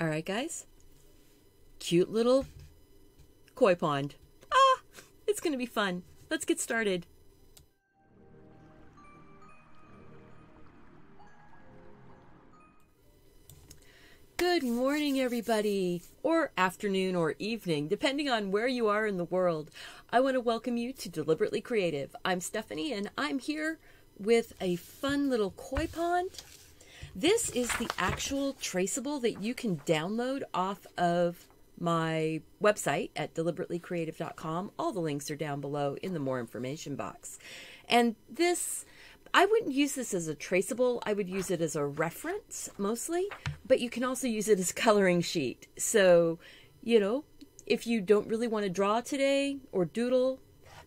All right, guys. Cute little koi pond. Ah, it's going to be fun. Let's get started. Good morning, everybody, or afternoon or evening, depending on where you are in the world. I want to welcome you to Deliberately Creative. I'm Stephanie, and I'm here with a fun little koi pond. This is the actual traceable that you can download off of my website at deliberatelycreative.com. All the links are down below in the more information box. And this I wouldn't use this as a traceable. I would use it as a reference mostly, but you can also use it as a coloring sheet. So, you know, if you don't really want to draw today or doodle,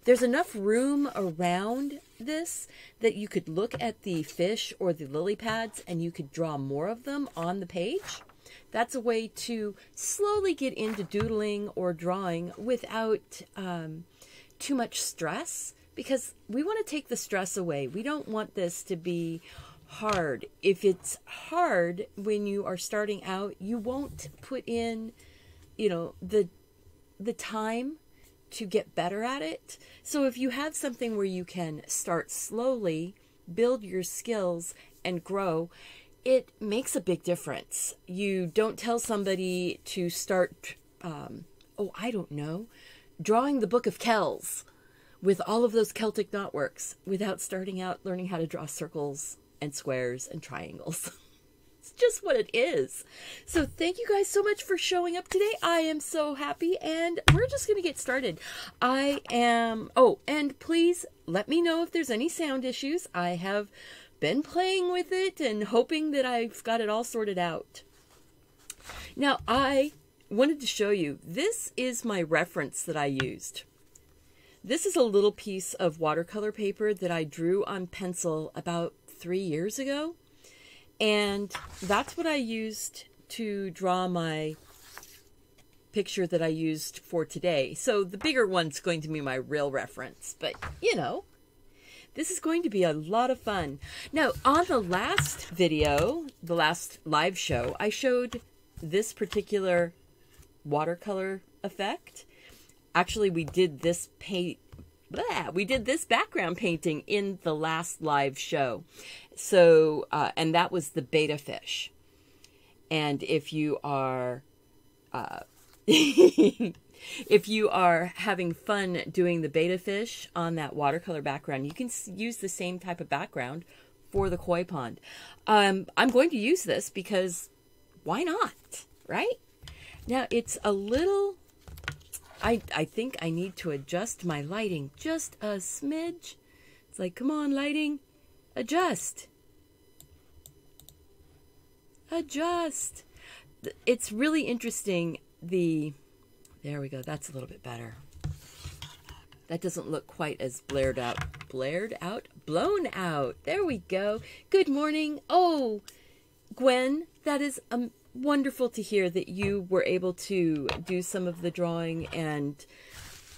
there's enough room around this that you could look at the fish or the lily pads and you could draw more of them on the page. That's a way to slowly get into doodling or drawing without um, too much stress because we want to take the stress away. We don't want this to be hard. If it's hard when you are starting out, you won't put in, you know, the the time to get better at it. So if you have something where you can start slowly, build your skills and grow, it makes a big difference. You don't tell somebody to start um, oh, I don't know, drawing the book of Kells with all of those Celtic knotworks without starting out learning how to draw circles and squares and triangles. just what it is. So thank you guys so much for showing up today. I am so happy and we're just going to get started. I am Oh, and please let me know if there's any sound issues. I have been playing with it and hoping that I've got it all sorted out. Now, I wanted to show you this is my reference that I used. This is a little piece of watercolor paper that I drew on pencil about three years ago. And that's what I used to draw my picture that I used for today. So the bigger one's going to be my real reference, but you know, this is going to be a lot of fun. Now, on the last video, the last live show, I showed this particular watercolor effect Actually, we did this paint. We did this background painting in the last live show. So, uh, and that was the betta fish. And if you are, uh, if you are having fun doing the betta fish on that watercolor background, you can use the same type of background for the koi pond. Um, I'm going to use this because why not, right? Now it's a little I, I think I need to adjust my lighting just a smidge. It's like, come on, lighting, adjust. Adjust. It's really interesting. The, there we go. That's a little bit better. That doesn't look quite as blared out. Blared out? Blown out. There we go. Good morning. Oh, Gwen, that is um, wonderful to hear that you were able to do some of the drawing and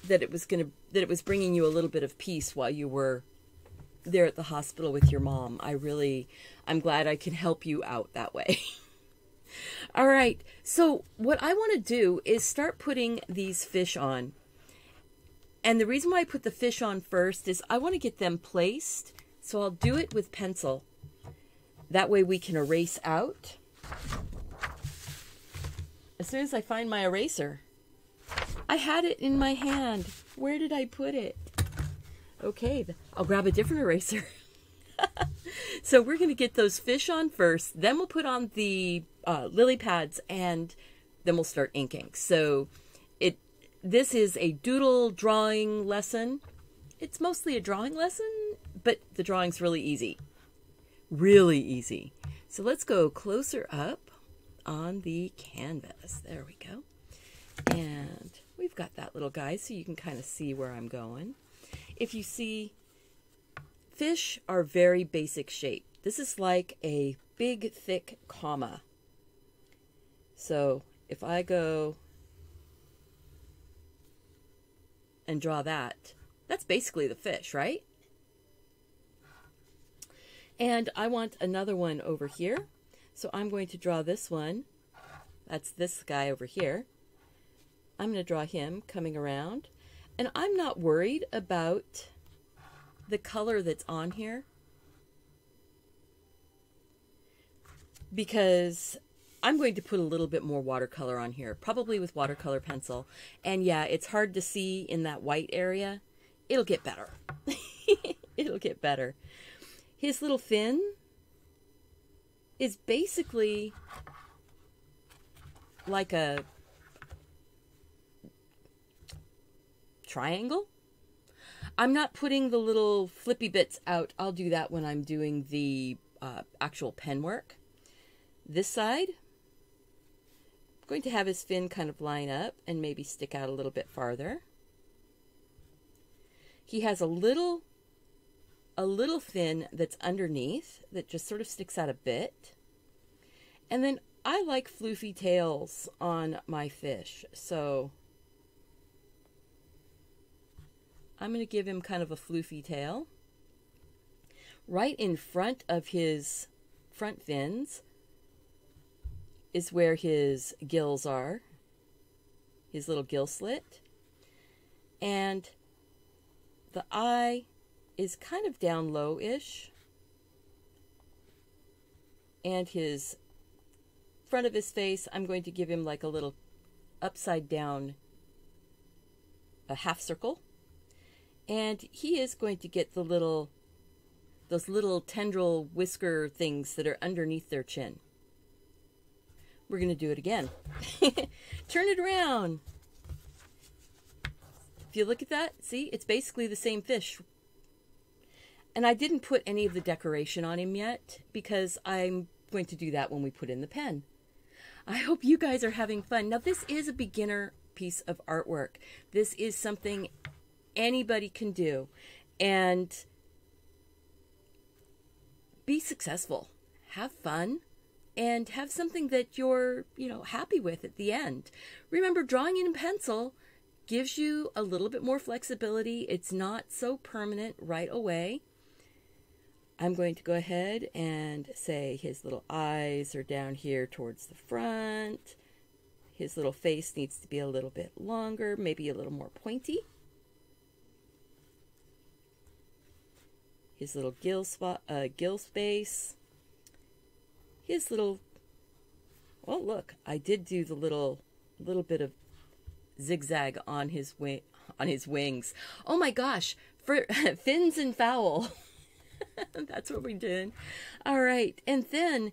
that it was going to that it was bringing you a little bit of peace while you were there at the hospital with your mom. I really I'm glad I can help you out that way. All right. So what I want to do is start putting these fish on. And the reason why I put the fish on first is I want to get them placed. So I'll do it with pencil. That way we can erase out as soon as I find my eraser. I had it in my hand. Where did I put it? Okay, I'll grab a different eraser. so we're going to get those fish on first. Then we'll put on the uh, lily pads and then we'll start inking. So it this is a doodle drawing lesson. It's mostly a drawing lesson, but the drawing's really easy. Really easy. So let's go closer up on the canvas. There we go. And we've got that little guy so you can kind of see where I'm going. If you see, fish are very basic shape. This is like a big, thick comma. So if I go and draw that, that's basically the fish, right? And I want another one over here. So I'm going to draw this one That's this guy over here. I'm going to draw him coming around. And I'm not worried about the color that's on here because I'm going to put a little bit more watercolor on here, probably with watercolor pencil. And yeah, it's hard to see in that white area. It'll get better. It'll get better. His little fin is basically like a triangle. I'm not putting the little flippy bits out. I'll do that when I'm doing the uh, actual pen work. This side, I'm going to have his fin kind of line up and maybe stick out a little bit farther. He has a little a little fin that's underneath that just sort of sticks out a bit. And then I like floofy tails on my fish, so I'm going to give him kind of a floofy tail. Right in front of his front fins is where his gills are, his little gill slit. And the eye is kind of down low-ish. And his front of his face, I'm going to give him like a little upside down a half circle. And he is going to get the little those little tendril whisker things that are underneath their chin. We're going to do it again. Turn it around. If you look at that, see, it's basically the same fish. And I didn't put any of the decoration on him yet because I'm going to do that when we put in the pen. I hope you guys are having fun. Now, this is a beginner piece of artwork. This is something anybody can do. And be successful. Have fun and have something that you're, you know, happy with at the end. Remember, drawing in pencil gives you a little bit more flexibility. It's not so permanent right away. I'm going to go ahead and say his little eyes are down here towards the front. His little face needs to be a little bit longer, maybe a little more pointy. His little gill spot, uh, gill space his little well look i did do the little little bit of zigzag on his wing on his wings oh my gosh for fins and fowl that's what we did all right and then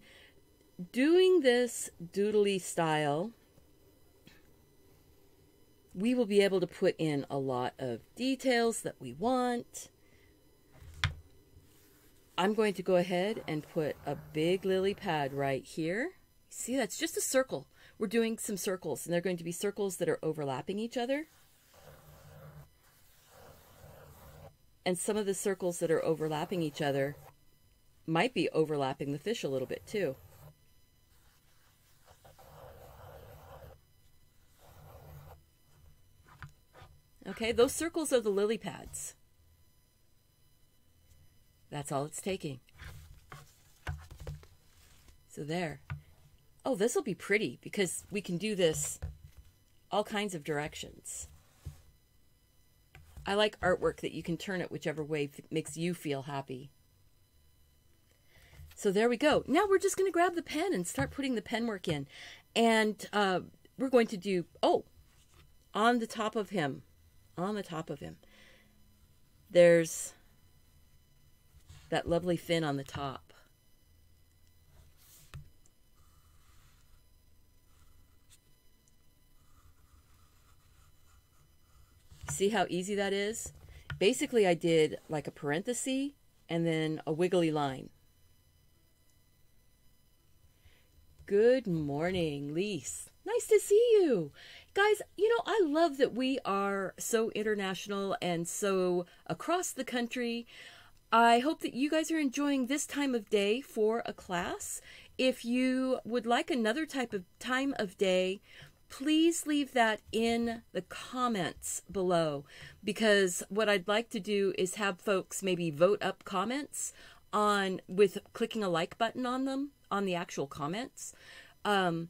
doing this doodly style we will be able to put in a lot of details that we want I'm going to go ahead and put a big lily pad right here. See, that's just a circle. We're doing some circles, and they're going to be circles that are overlapping each other. And some of the circles that are overlapping each other might be overlapping the fish a little bit too. Okay, those circles are the lily pads. That's all it's taking. So there. Oh, this will be pretty because we can do this all kinds of directions. I like artwork that you can turn it whichever way makes you feel happy. So there we go. Now we're just going to grab the pen and start putting the pen work in. And uh, we're going to do, oh, on the top of him, on the top of him, there's that lovely fin on the top. See how easy that is? Basically, I did like a parenthesis and then a wiggly line. Good morning, Lise. Nice to see you. Guys, you know, I love that we are so international and so across the country. I hope that you guys are enjoying this time of day for a class. If you would like another type of time of day, please leave that in the comments below because what I'd like to do is have folks maybe vote up comments on with clicking a like button on them on the actual comments. Um,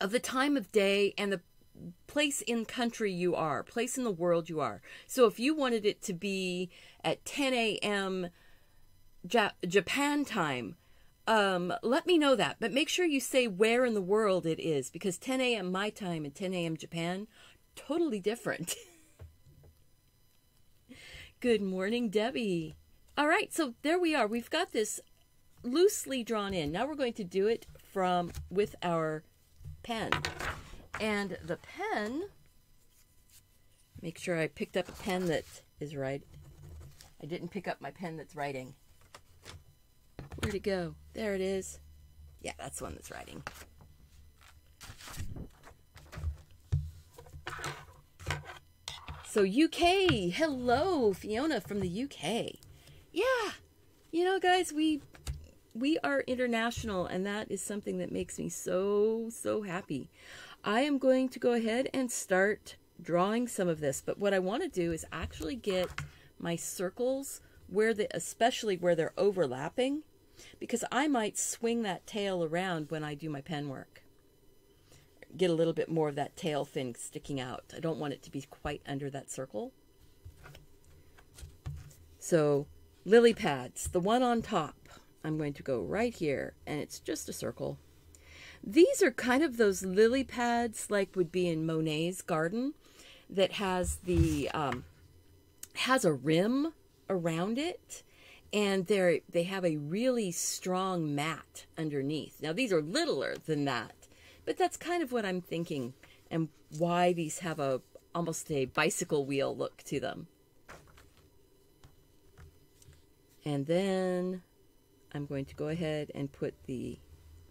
of the time of day and the place in country you are, place in the world you are. So if you wanted it to be at 10 a.m. Ja- Japan time, um, let me know that. But make sure you say where in the world it is because 10 a.m. my time and 10 a.m. Japan, totally different. Good morning, Debbie. All right, so there we are. We've got this loosely drawn in. Now we're going to do it from with our pen. And the pen, make sure I picked up a pen that is right. I didn't pick up my pen that's writing. Where'd it go? There it is. Yeah, that's the one that's writing. So UK, hello, Fiona from the UK. Yeah, you know, guys, we we are international, and that is something that makes me so so happy. I am going to go ahead and start drawing some of this, but what I want to do is actually get my circles where the especially where they're overlapping because I might swing that tail around when I do my pen work. Get a little bit more of that tail fin sticking out. I don't want it to be quite under that circle. So, lily pads, the one on top, I'm going to go right here, and it's just a circle. These are kind of those lily pads like would be in Monet's garden that has the um, has a rim around it and they're they have a really strong mat underneath. Now these are littler than that, but that's kind of what I'm thinking and why these have a almost a bicycle wheel look to them. And then I'm going to go ahead and put the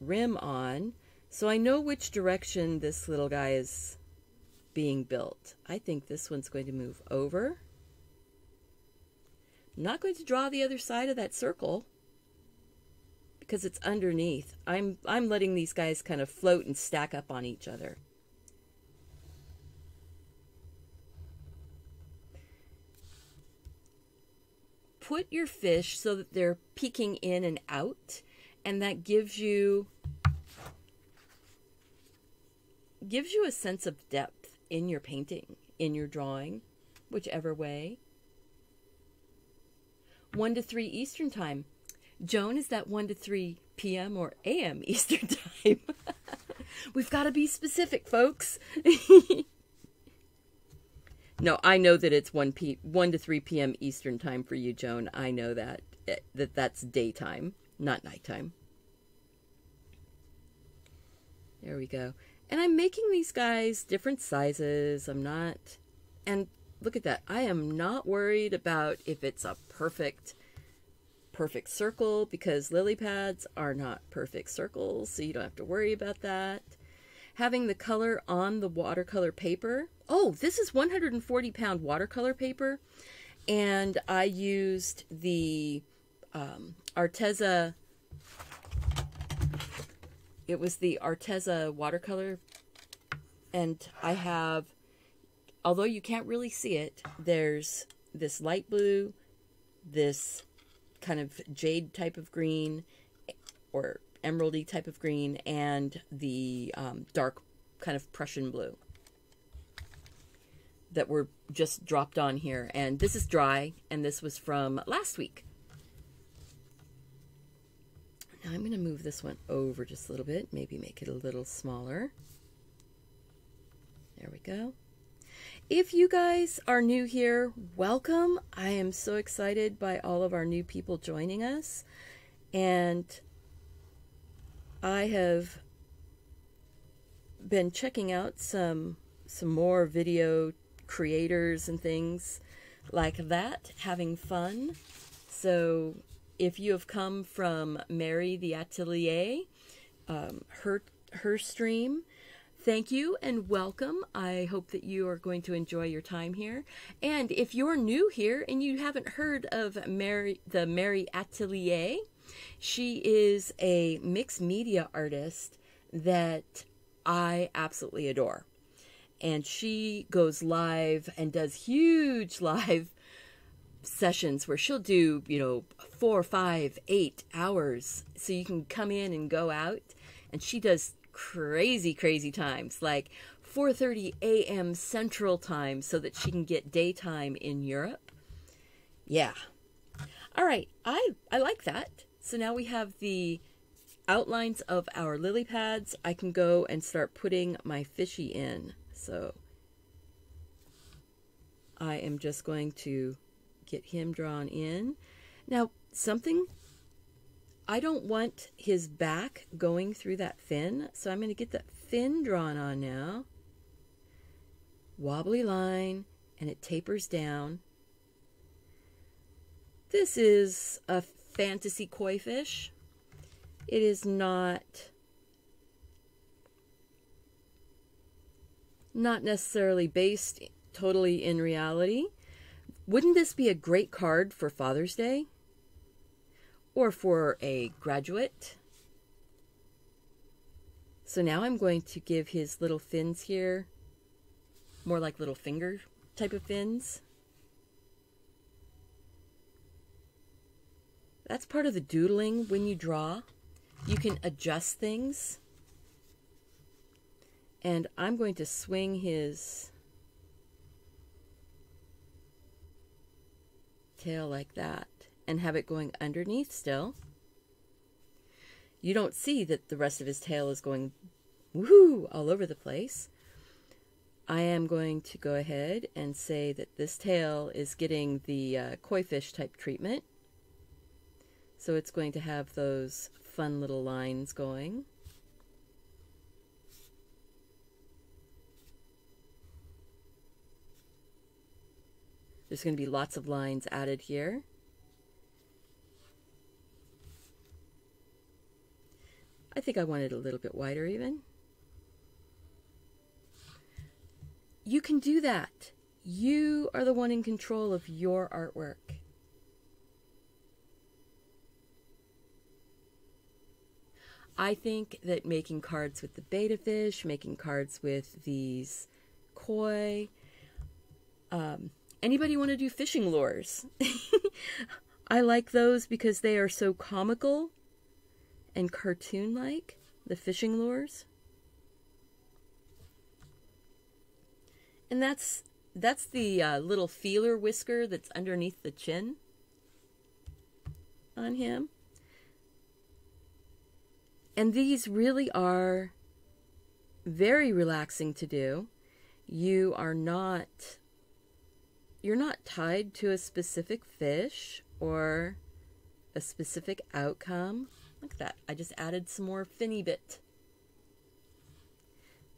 rim on so I know which direction this little guy is being built. I think this one's going to move over Not going to draw the other side of that circle because it's underneath. I'm I'm letting these guys kind of float and stack up on each other. Put your fish so that they're peeking in and out and that gives you gives you a sense of depth in your painting, in your drawing, whichever way. 1 to 3 Eastern Time. Joan, is that 1 to 3 p.m. or a.m. Eastern Time? We've got to be specific, folks. no, I know that it's 1 p 1 to 3 p.m. Eastern Time for you, Joan. I know that eh, that that's daytime, not nighttime. There we go. And I'm making these guys different sizes. I'm not and look at that. I am not worried about if it's a perfect perfect circle because lily pads are not perfect circles, so you don't have to worry about that. Having the color on the watercolor paper. Oh, this is 140 pound watercolor paper, and I used the um, Arteza. It was the Arteza watercolor, and I have although you can't really see it, there's this light blue, this kind of jade type of green, or emeraldy type of green, and the um, dark kind of Prussian blue that were just dropped on here. And this is dry, and this was from last week. Now I'm going to move this one over just a little bit, maybe make it a little smaller. There we go. If you guys are new here, welcome. I am so excited by all of our new people joining us. And I have been checking out some some more video creators and things like that, having fun. So if you have come from Mary the Atelier, um, her her stream, Thank you and welcome. I hope that you are going to enjoy your time here. And if you're new here and you haven't heard of Mary, the Mary Atelier, she is a mixed media artist that I absolutely adore. And she goes live and does huge live sessions where she'll do, you know, four, five, eight hours. So you can come in and go out. And she does crazy, crazy times, like 4:30 a.m. Central Time, so that she can get daytime in Europe. Yeah. All right, I I like that. So now we have the outlines of our lily pads. I can go and start putting my fishy in. So I am just going to get him drawn in. Now, something I don't want his back going through that fin, so I'm going to get that fin drawn on now. Wobbly line, and it tapers down. This is a fantasy koi fish. It is not not necessarily based totally in reality. Wouldn't this be a great card for Father's Day? Or for a graduate? So now I'm going to give his little fins here more like little finger type of fins. That's part of the doodling when you draw. You can adjust things. And I'm going to swing his tail like that and have it going underneath still. You don't see that the rest of his tail is going woohoo all over the place. I am going to go ahead and say that this tail is getting the uh, koi fish type treatment. So it's going to have those fun little lines going. There's going to be lots of lines added here. I think I want it a little bit wider even. You can do that. You are the one in control of your artwork. I think that making cards with the betta fish, making cards with these koi, um, anybody want to do fishing lures? I like those because they are so comical and cartoon like, the fishing lures. And that's that's the uh, little feeler whisker that's underneath the chin on him. And these really are very relaxing to do. You are not you're not tied to a specific fish or a specific outcome. Look at that. I just added some more finny bit.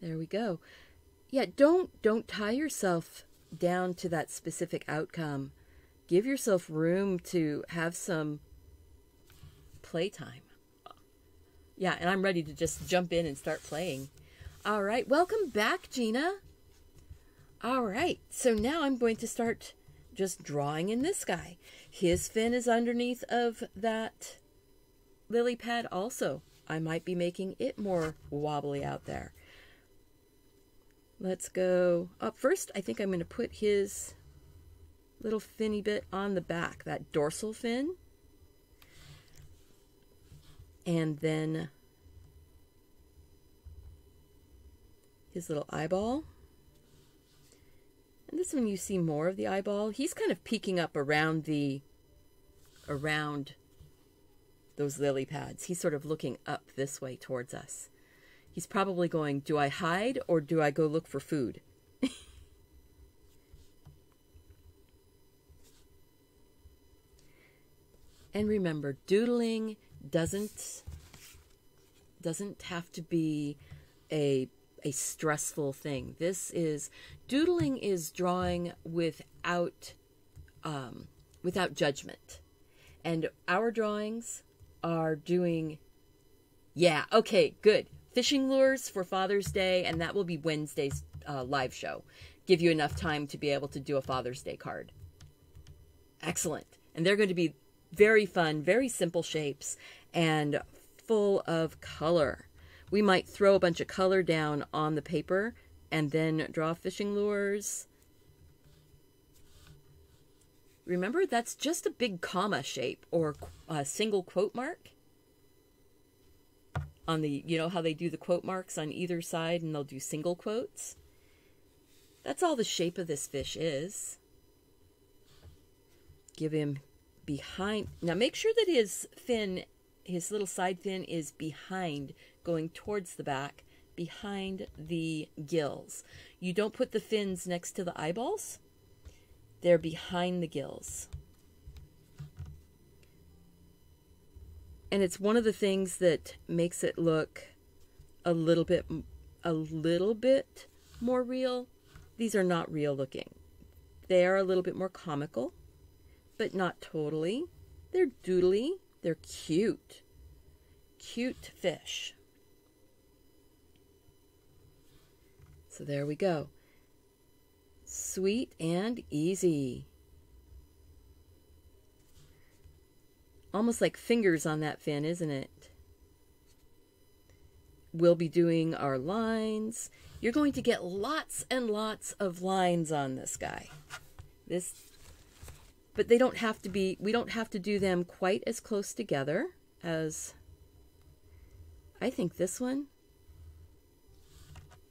There we go. Yeah, don't don't tie yourself down to that specific outcome. Give yourself room to have some playtime. Yeah, and I'm ready to just jump in and start playing. All right, welcome back, Gina. All right, so now I'm going to start just drawing in this guy. His fin is underneath of that lily pad also. I might be making it more wobbly out there. Let's go up first. I think I'm going to put his little finny bit on the back, that dorsal fin. And then his little eyeball. And this one you see more of the eyeball. He's kind of peeking up around the around those lily pads. He's sort of looking up this way towards us. He's probably going, Do I hide or do I go look for food? and remember, doodling doesn't doesn't have to be a a stressful thing. This is doodling is drawing without um, without judgment, and our drawings are doing. Yeah, okay, good. Fishing lures for Father's Day, and that will be Wednesday's uh, live show. Give you enough time to be able to do a Father's Day card. Excellent. And they're going to be very fun, very simple shapes, and full of color. We might throw a bunch of color down on the paper and then draw fishing lures. Remember, that's just a big comma shape or a single quote mark. on the, you know how they do the quote marks on either side and they'll do single quotes? That's all the shape of this fish is. Give him behind. Now make sure that his fin, his little side fin is behind, going towards the back, behind the gills. You don't put the fins next to the eyeballs. They're behind the gills. and it's one of the things that makes it look a little bit a little bit more real. These are not real looking. They are a little bit more comical but not totally. They're doodly. They're cute. Cute fish. So there we go sweet and easy almost like fingers on that fin, isn't it? We'll be doing our lines. You're going to get lots and lots of lines on this guy. This, but they don't have to be, we don't have to do them quite as close together as, I think this one.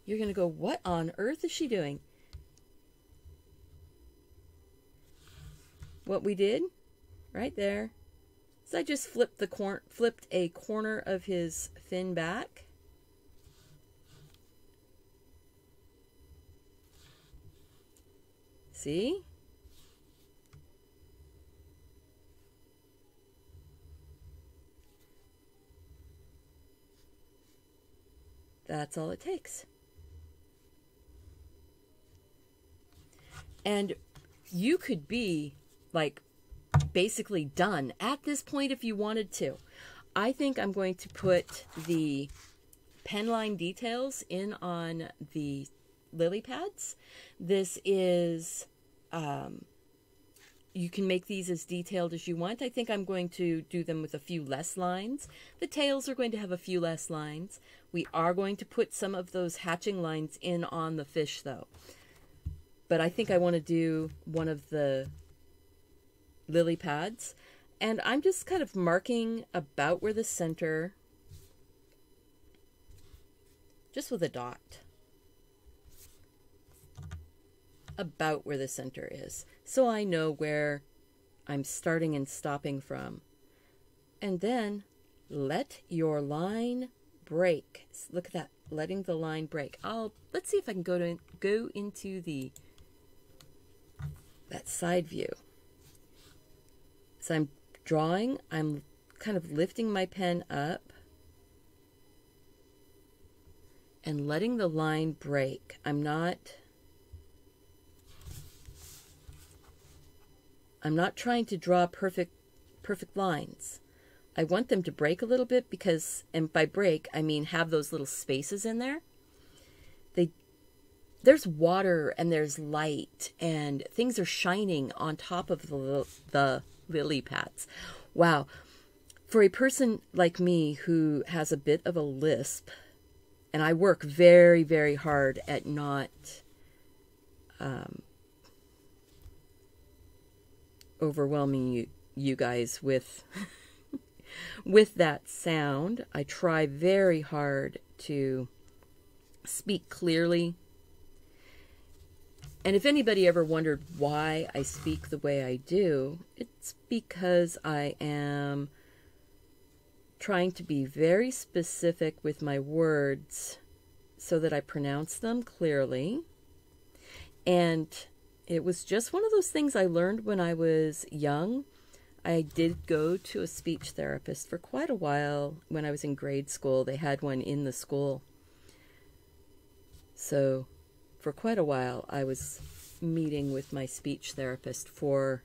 You're going to go, what on earth is she doing? What we did right there so I just flipped the cor flipped a corner of his fin back. See? That's all it takes. And you could be like basically done at this point if you wanted to. I think I'm going to put the pen line details in on the lily pads. This is, um, you can make these as detailed as you want. I think I'm going to do them with a few less lines. The tails are going to have a few less lines. We are going to put some of those hatching lines in on the fish though. But I think I want to do one of the lily pads. And I'm just kind of marking about where the center, just with a dot, about where the center is. So I know where I'm starting and stopping from. And then let your line break. Look at that, letting the line break. I'll, let's see if I can go to, go into the, that side view. So I'm drawing, I'm kind of lifting my pen up and letting the line break. I'm not I'm not trying to draw perfect perfect lines. I want them to break a little bit because and by break I mean have those little spaces in there. They there's water and there's light and things are shining on top of the the lily pads. Wow. For a person like me who has a bit of a lisp, and I work very, very hard at not um, overwhelming you, you guys with with that sound. I try very hard to speak clearly and if anybody ever wondered why I speak the way I do, it's because I am trying to be very specific with my words so that I pronounce them clearly. And it was just one of those things I learned when I was young. I did go to a speech therapist for quite a while when I was in grade school. They had one in the school. So for quite a while, I was meeting with my speech therapist for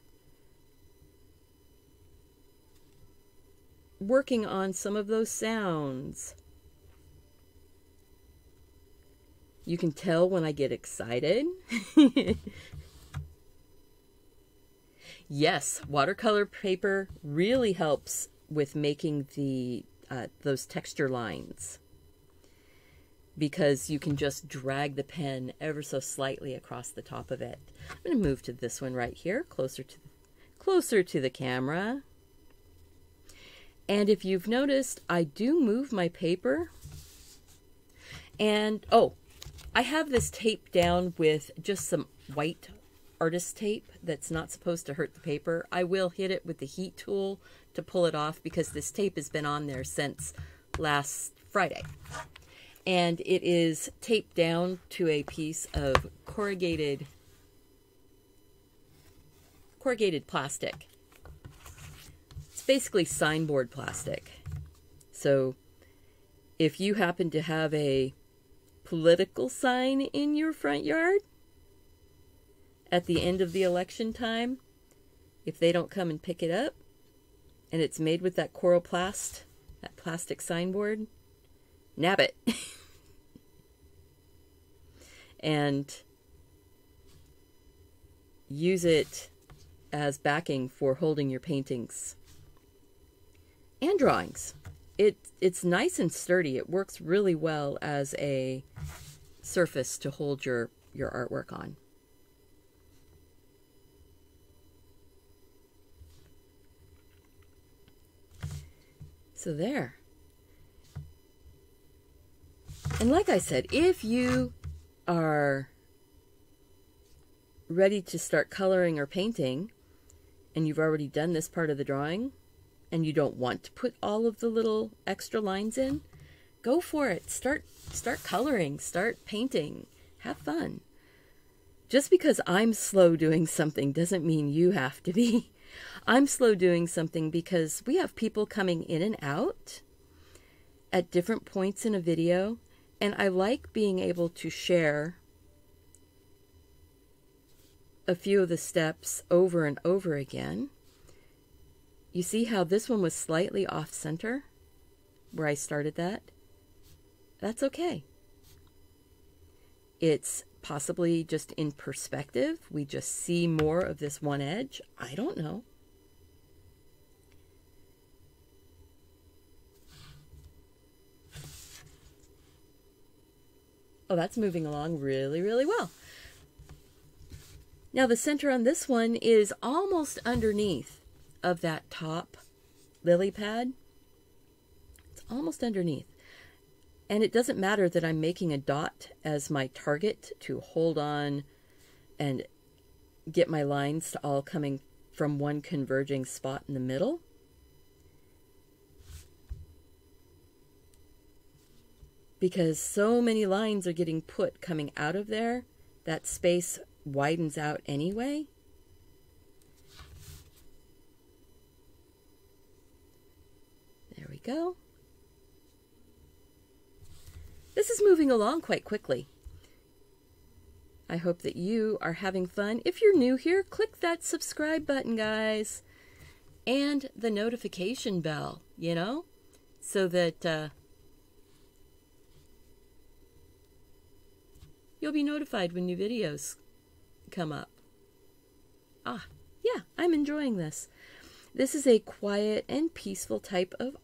working on some of those sounds. You can tell when I get excited. yes, watercolor paper really helps with making the uh, those texture lines because you can just drag the pen ever so slightly across the top of it. I'm going to move to this one right here, closer to closer to the camera. And if you've noticed, I do move my paper. And, oh, I have this tape down with just some white artist tape that's not supposed to hurt the paper. I will hit it with the heat tool to pull it off because this tape has been on there since last Friday. And it is taped down to a piece of corrugated corrugated plastic. It's basically signboard plastic. So if you happen to have a political sign in your front yard at the end of the election time, if they don't come and pick it up, and it's made with that coroplast, that plastic signboard, nab it. and use it as backing for holding your paintings and drawings. It it's nice and sturdy. It works really well as a surface to hold your your artwork on. So there. And like I said, if you are ready to start coloring or painting, and you've already done this part of the drawing, and you don't want to put all of the little extra lines in, go for it. Start start coloring, start painting. Have fun. Just because I'm slow doing something doesn't mean you have to be. I'm slow doing something because we have people coming in and out at different points in a video, and I like being able to share a few of the steps over and over again. You see how this one was slightly off center where I started that? That's okay. It's possibly just in perspective. We just see more of this one edge. I don't know. Oh, that's moving along really, really well. Now the center on this one is almost underneath of that top lily pad. It's almost underneath. And it doesn't matter that I'm making a dot as my target to hold on and get my lines to all coming from one converging spot in the middle. Because so many lines are getting put coming out of there, that space widens out anyway. There we go. This is moving along quite quickly. I hope that you are having fun. If you're new here, click that subscribe button, guys, and the notification bell, you know, so that uh, You'll be notified when new videos come up. Ah, yeah, I'm enjoying this. This is a quiet and peaceful type of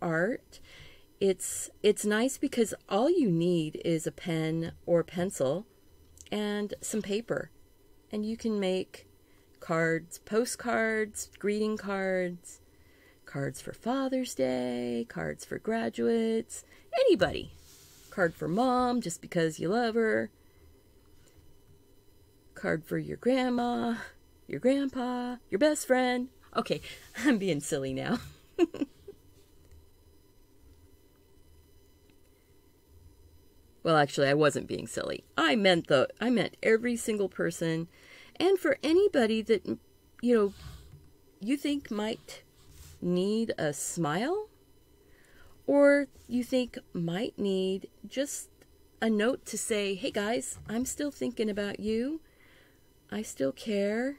art. It's it's nice because all you need is a pen or pencil and some paper. And you can make cards, postcards, greeting cards, cards for Father's Day, cards for graduates, anybody. Card for mom just because you love her card for your grandma, your grandpa, your best friend. Okay, I'm being silly now. well, actually, I wasn't being silly. I meant the I meant every single person and for anybody that you know you think might need a smile or you think might need just a note to say, "Hey guys, I'm still thinking about you." I still care.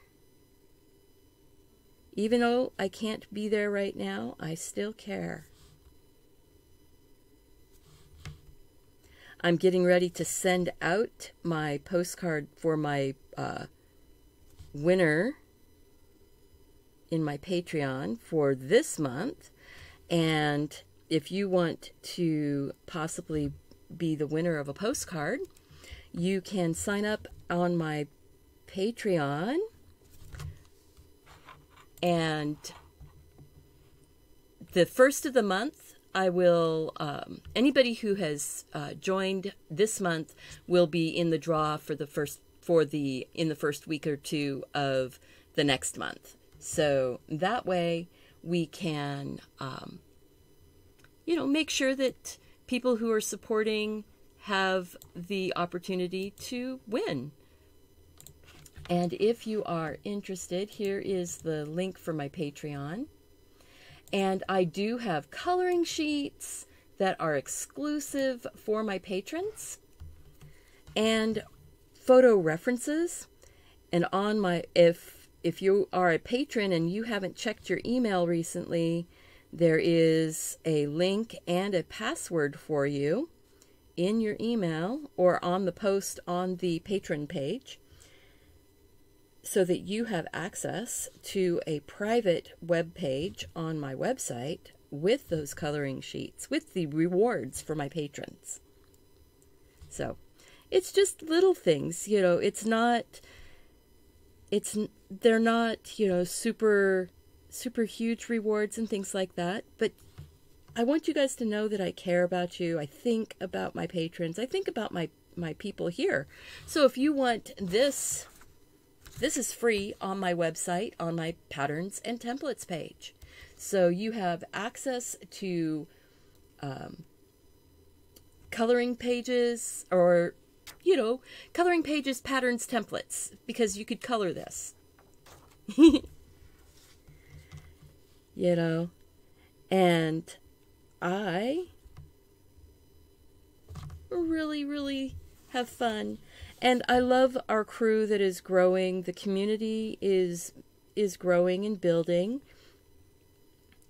Even though I can't be there right now, I still care. I'm getting ready to send out my postcard for my uh, winner in my Patreon for this month. And if you want to possibly be the winner of a postcard, you can sign up on my Patreon and the first of the month, I will, um, anybody who has uh, joined this month will be in the draw for the first, for the, in the first week or two of the next month. So that way we can, um, you know, make sure that people who are supporting have the opportunity to win. And if you are interested, here is the link for my Patreon. And I do have coloring sheets that are exclusive for my patrons and photo references. And on my if if you are a patron and you haven't checked your email recently, there is a link and a password for you in your email or on the post on the patron page so that you have access to a private web page on my website with those coloring sheets, with the rewards for my patrons. So, it's just little things, you know, it's not it's they're not, you know, super super huge rewards and things like that, but I want you guys to know that I care about you. I think about my patrons. I think about my my people here. So if you want this this is free on my website on my patterns and templates page. So you have access to um, coloring pages or you know, coloring pages, patterns, templates because you could color this. you know, and I really, really have fun. And I love our crew that is growing. The community is is growing and building.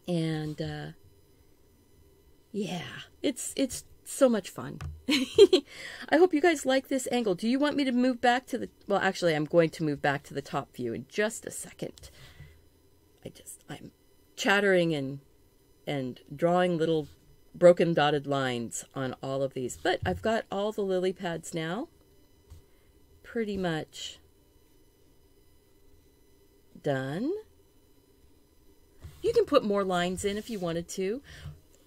And uh, yeah, it's it's so much fun. I hope you guys like this angle. Do you want me to move back to the Well, actually, I'm going to move back to the top view in just a second. I just I'm chattering and and drawing little broken dotted lines on all of these. But I've got all the lily pads now pretty much done. You can put more lines in if you wanted to.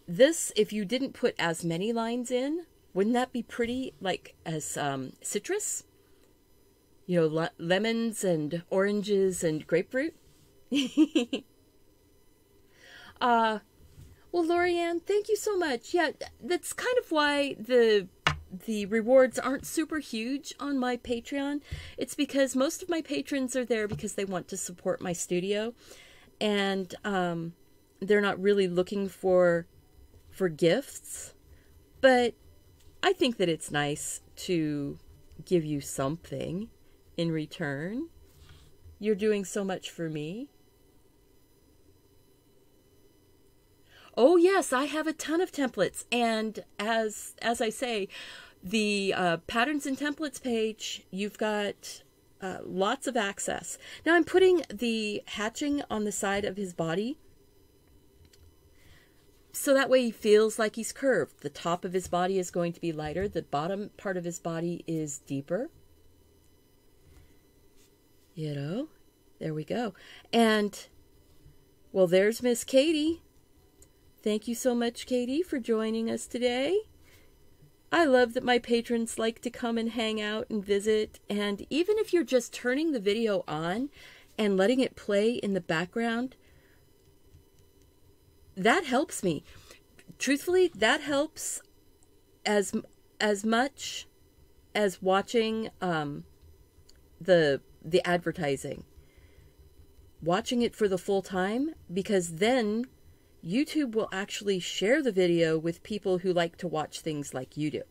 This, if you didn't put as many lines in, wouldn't that be pretty like as um, citrus? You know, le lemons and oranges and grapefruit? uh, well, Lorianne, thank you so much. Yeah, that's kind of why the the rewards aren't super huge on my Patreon. It's because most of my patrons are there because they want to support my studio, and um, they're not really looking for for gifts. But I think that it's nice to give you something in return. You're doing so much for me. Oh yes, I have a ton of templates, and as as I say, the uh, patterns and templates page, you've got uh, lots of access. Now I'm putting the hatching on the side of his body, so that way he feels like he's curved. The top of his body is going to be lighter. The bottom part of his body is deeper. You know, there we go. And well, there's Miss Katie. Thank you so much, Katie, for joining us today. I love that my patrons like to come and hang out and visit. And even if you're just turning the video on and letting it play in the background, that helps me. Truthfully, that helps as as much as watching um, the the advertising. Watching it for the full time because then YouTube will actually share the video with people who like to watch things like you do.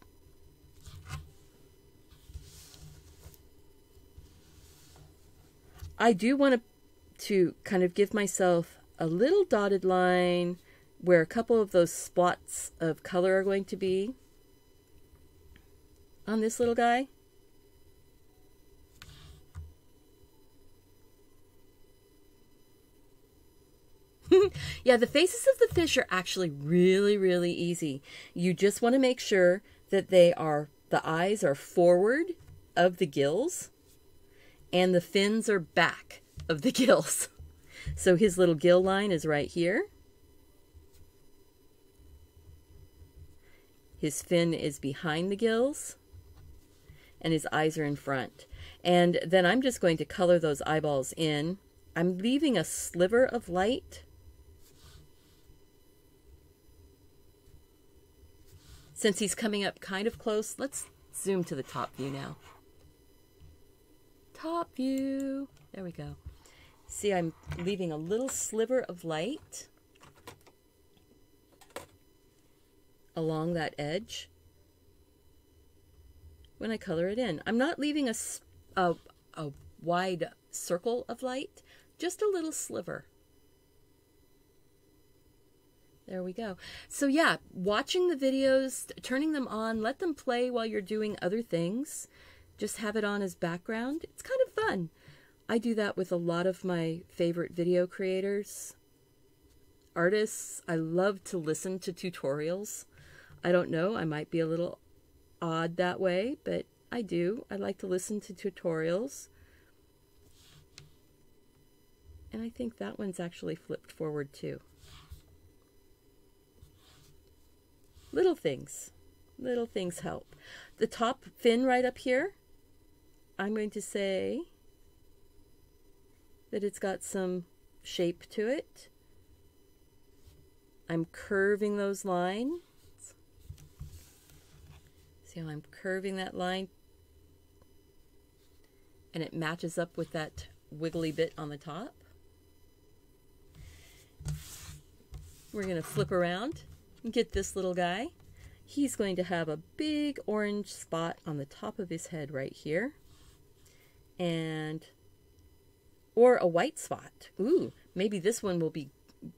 I do want to, to kind of give myself a little dotted line where a couple of those spots of color are going to be on this little guy. yeah, the faces of the fish are actually really, really easy. You just want to make sure that they are, the eyes are forward of the gills and the fins are back of the gills. So his little gill line is right here. His fin is behind the gills and his eyes are in front. And then I'm just going to color those eyeballs in. I'm leaving a sliver of light Since he's coming up kind of close, let's zoom to the top view now. Top view. There we go. See, I'm leaving a little sliver of light along that edge when I color it in. I'm not leaving a, a, a wide circle of light, just a little sliver. There we go. So yeah, watching the videos, turning them on, let them play while you're doing other things. Just have it on as background. It's kind of fun. I do that with a lot of my favorite video creators, artists. I love to listen to tutorials. I don't know, I might be a little odd that way, but I do. I like to listen to tutorials. And I think that one's actually flipped forward too. Little things. Little things help. The top fin right up here, I'm going to say that it's got some shape to it. I'm curving those lines. See how I'm curving that line? And it matches up with that wiggly bit on the top. We're going to flip around get this little guy. He's going to have a big orange spot on the top of his head right here. And or a white spot. Ooh, maybe this one will be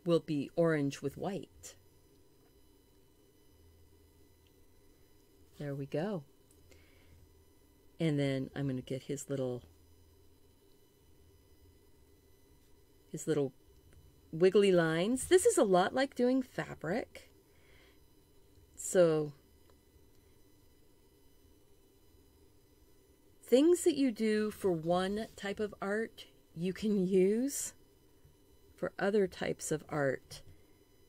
will be orange with white. There we go. And then I'm going to get his little his little wiggly lines. This is a lot like doing fabric. So, things that you do for one type of art, you can use for other types of art.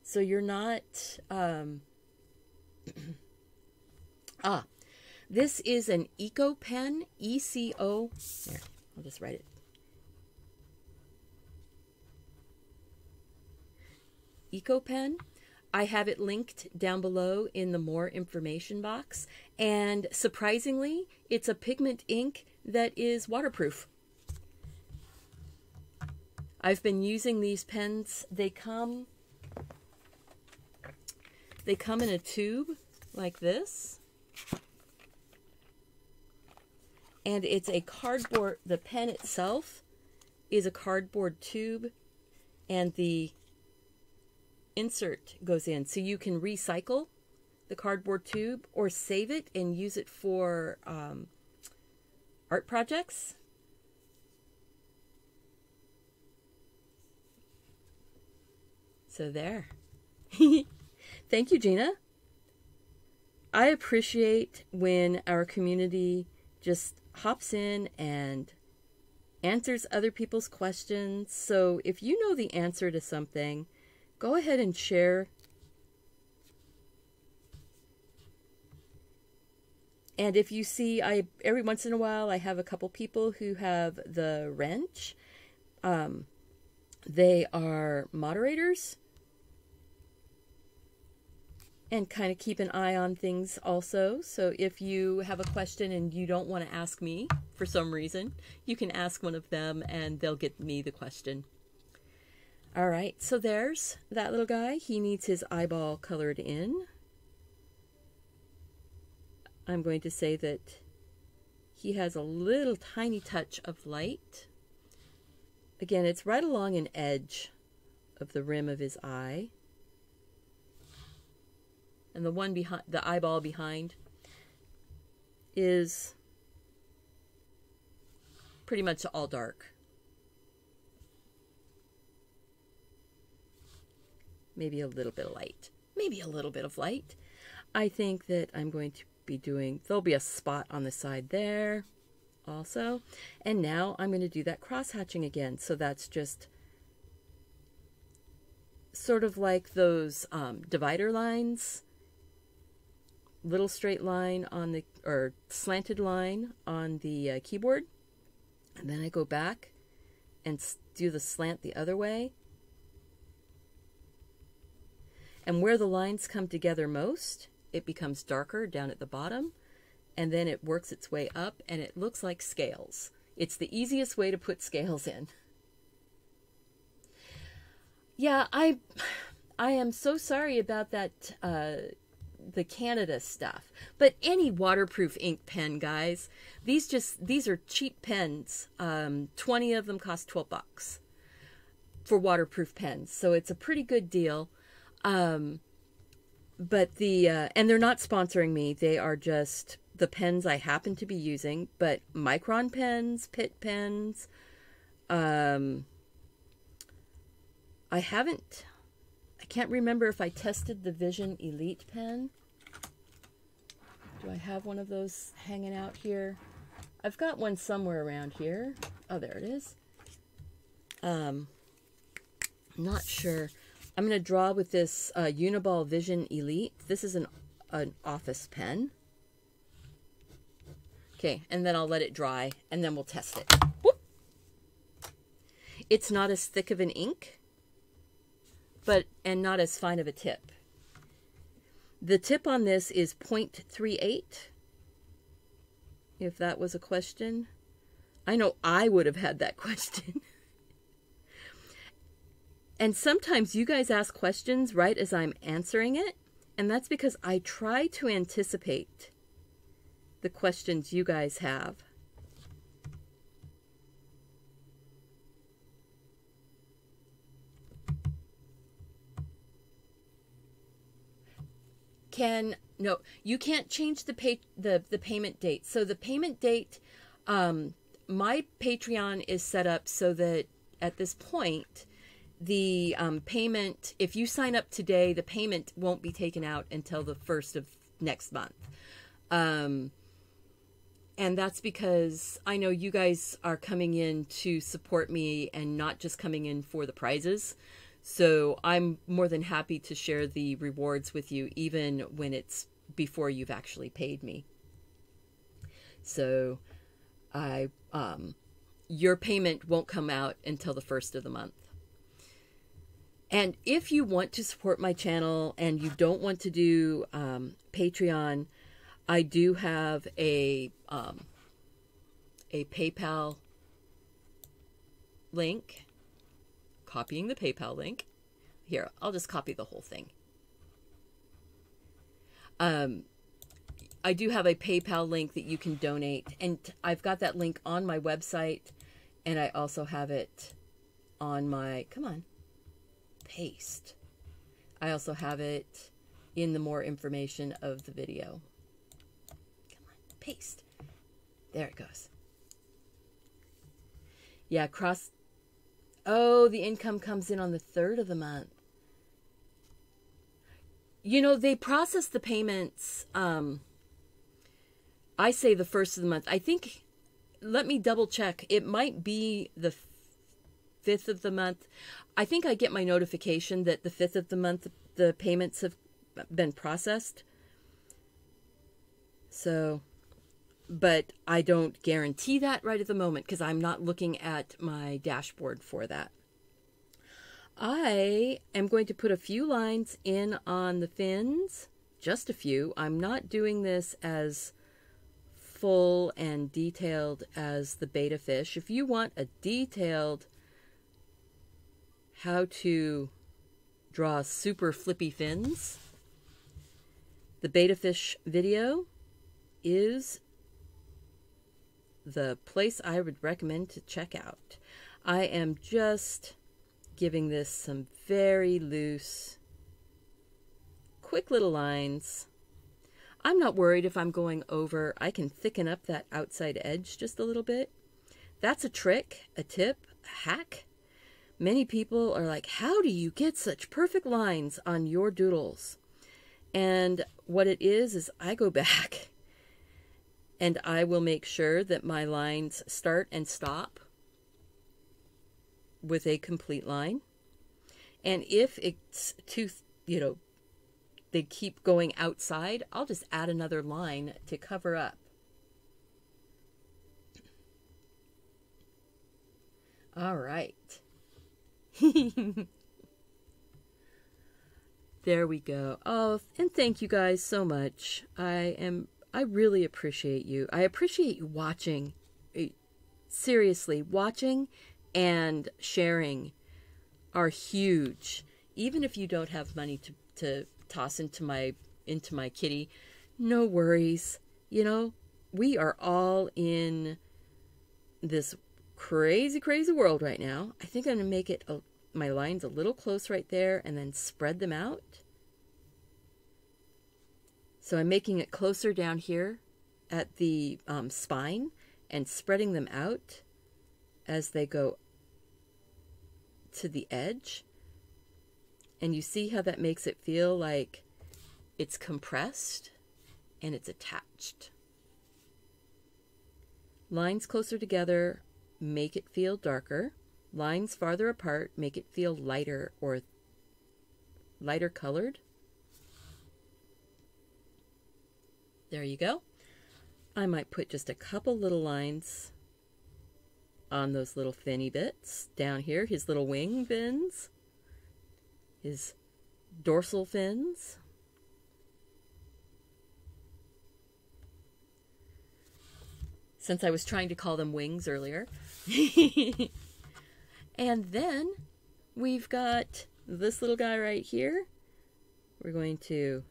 So you're not. Um, ah, this is an Eco Pen, E C O. There, I'll just write it. Eco Pen. I have it linked down below in the more information box. And surprisingly, it's a pigment ink that is waterproof. I've been using these pens. They come they come in a tube like this. And it's a cardboard the pen itself is a cardboard tube and the insert goes in. So you can recycle the cardboard tube or save it and use it for um, art projects. So there. Thank you, Gina. I appreciate when our community just hops in and answers other people's questions. So if you know the answer to something, go ahead and share. And if you see, I every once in a while I have a couple people who have the wrench. Um, they are moderators and kind of keep an eye on things also. So if you have a question and you don't want to ask me for some reason, you can ask one of them and they'll get me the question. All right, so there's that little guy. He needs his eyeball colored in. I'm going to say that he has a little tiny touch of light. Again, it's right along an edge of the rim of his eye. And the one behind, the eyeball behind, is pretty much all dark. Maybe a little bit of light, maybe a little bit of light. I think that I'm going to be doing, there'll be a spot on the side there also. And now I'm going to do that cross hatching again. So that's just sort of like those um, divider lines little straight line on the, or slanted line on the uh, keyboard. And then I go back and do the slant the other way. And where the lines come together most, it becomes darker down at the bottom. And then it works its way up and it looks like scales. It's the easiest way to put scales in. Yeah, I I am so sorry about that uh, the Canada stuff. But any waterproof ink pen, guys, these just these are cheap pens. Um, Twenty of them cost twelve bucks for waterproof pens, so it's a pretty good deal. Um, but the uh, and they're not sponsoring me; they are just the pens I happen to be using. But Micron pens, Pitt pens. Um, I haven't. I can't remember if I tested the Vision Elite pen. Do I have one of those hanging out here? I've got one somewhere around here. Oh, there it is. Um, not sure. I'm going to draw with this uh, Uniball Vision Elite. This is an, an office pen. Okay, and then I'll let it dry, and then we'll test it. Whoop. It's not as thick of an ink, but and not as fine of a tip. The tip on this is 0.38, if that was a question. I know I would have had that question. And sometimes you guys ask questions right as I'm answering it, and that's because I try to anticipate the questions you guys have. can no you can't change the pay the the payment date so the payment date um my patreon is set up so that at this point the um, payment if you sign up today the payment won't be taken out until the first of next month um and that's because I know you guys are coming in to support me and not just coming in for the prizes. So I'm more than happy to share the rewards with you, even when it's before you've actually paid me. So I, um, your payment won't come out until the first of the month. And if you want to support my channel and you don't want to do um, Patreon, I do have a um, a PayPal link copying the PayPal link. Here, I'll just copy the whole thing. Um, I do have a PayPal link that you can donate, and I've got that link on my website, and I also have it on my. Come on, paste. I also have it in the more information of the video. Come on, paste. There it goes. Yeah, cross Oh, the income comes in on the third of the month. You know, they process the payments. Um, I say the first of the month. I think, let me double check. It might be the fifth of the month. I think I get my notification that the fifth of the month the payments have been processed. So but I don't guarantee that right at the moment because I'm not looking at my dashboard for that. I am going to put a few lines in on the fins, just a few. I'm not doing this as full and detailed as the betta fish. If you want a detailed how to draw super flippy fins, the betta fish video is the place I would recommend to check out. I am just giving this some very loose, quick little lines. I'm not worried if I'm going over. I can thicken up that outside edge just a little bit. That's a trick, a tip, a hack. Many people are like, how do you get such perfect lines on your doodles? And what it is, is I go back and I will make sure that my lines start and stop with a complete line. And if it's too, you know, they keep going outside, I'll just add another line to cover up. All right. there we go. Oh, and thank you guys so much. I am I really appreciate you. I appreciate you watching. Eh, seriously, watching and sharing are huge. Even if you don't have money to, to toss into my into my kitty, no worries. You know, we are all in this crazy, crazy world right now. I think I'm going to make it a, my lines a little close right there and then spread them out. So I'm making it closer down here at the um, spine and spreading them out as they go to the edge. And you see how that makes it feel like it's compressed and it's attached. Lines closer together make it feel darker. Lines farther apart make it feel lighter or lighter colored. There you go. I might put just a couple little lines on those little finny bits down here, his little wing fins, his dorsal fins. Since I was trying to call them wings earlier. and then we've got this little guy right here. We're going to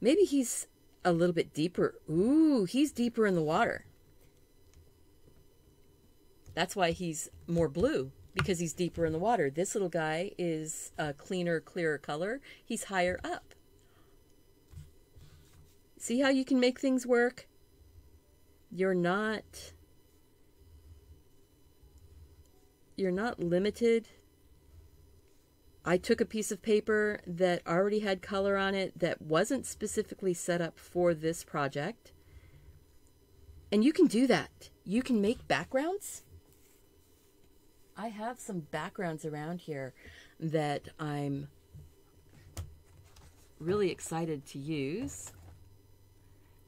maybe he's a little bit deeper. Ooh, he's deeper in the water. That's why he's more blue because he's deeper in the water. This little guy is a cleaner, clearer color. He's higher up. See how you can make things work? You're not you're not limited I took a piece of paper that already had color on it that wasn't specifically set up for this project. And you can do that. You can make backgrounds. I have some backgrounds around here that I'm really excited to use.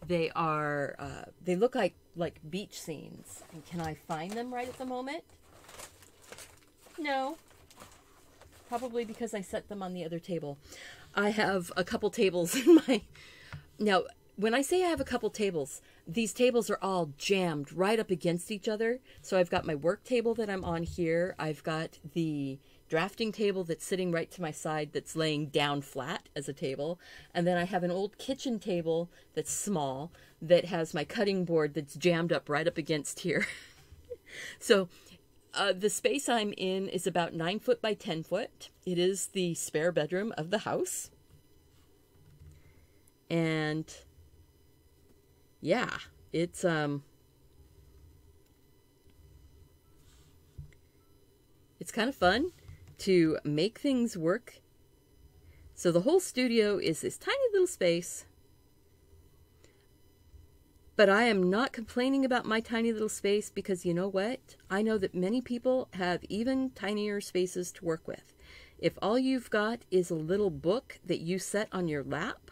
They are, uh, they look like, like beach scenes. And can I find them right at the moment? No, probably because I set them on the other table. I have a couple tables in my. Now, when I say I have a couple tables, these tables are all jammed right up against each other. So I've got my work table that I'm on here. I've got the drafting table that's sitting right to my side that's laying down flat as a table. And then I have an old kitchen table that's small that has my cutting board that's jammed up right up against here. so uh, the space I'm in is about nine foot by ten foot. It is the spare bedroom of the house. And yeah, it's um it's kind of fun to make things work. So the whole studio is this tiny little space but I am not complaining about my tiny little space because you know what? I know that many people have even tinier spaces to work with. If all you've got is a little book that you set on your lap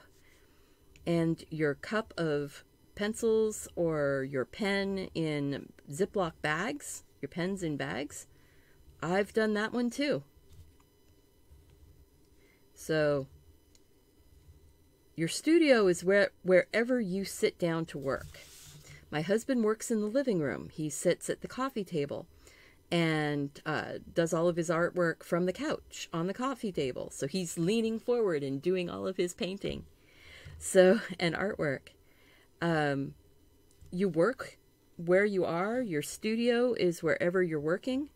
and your cup of pencils or your pen in Ziploc bags, your pens in bags, I've done that one too. So your studio is where wherever you sit down to work. My husband works in the living room. He sits at the coffee table and uh, does all of his artwork from the couch on the coffee table. So he's leaning forward and doing all of his painting. So, and artwork. Um, you work where you are, your studio is wherever you're working.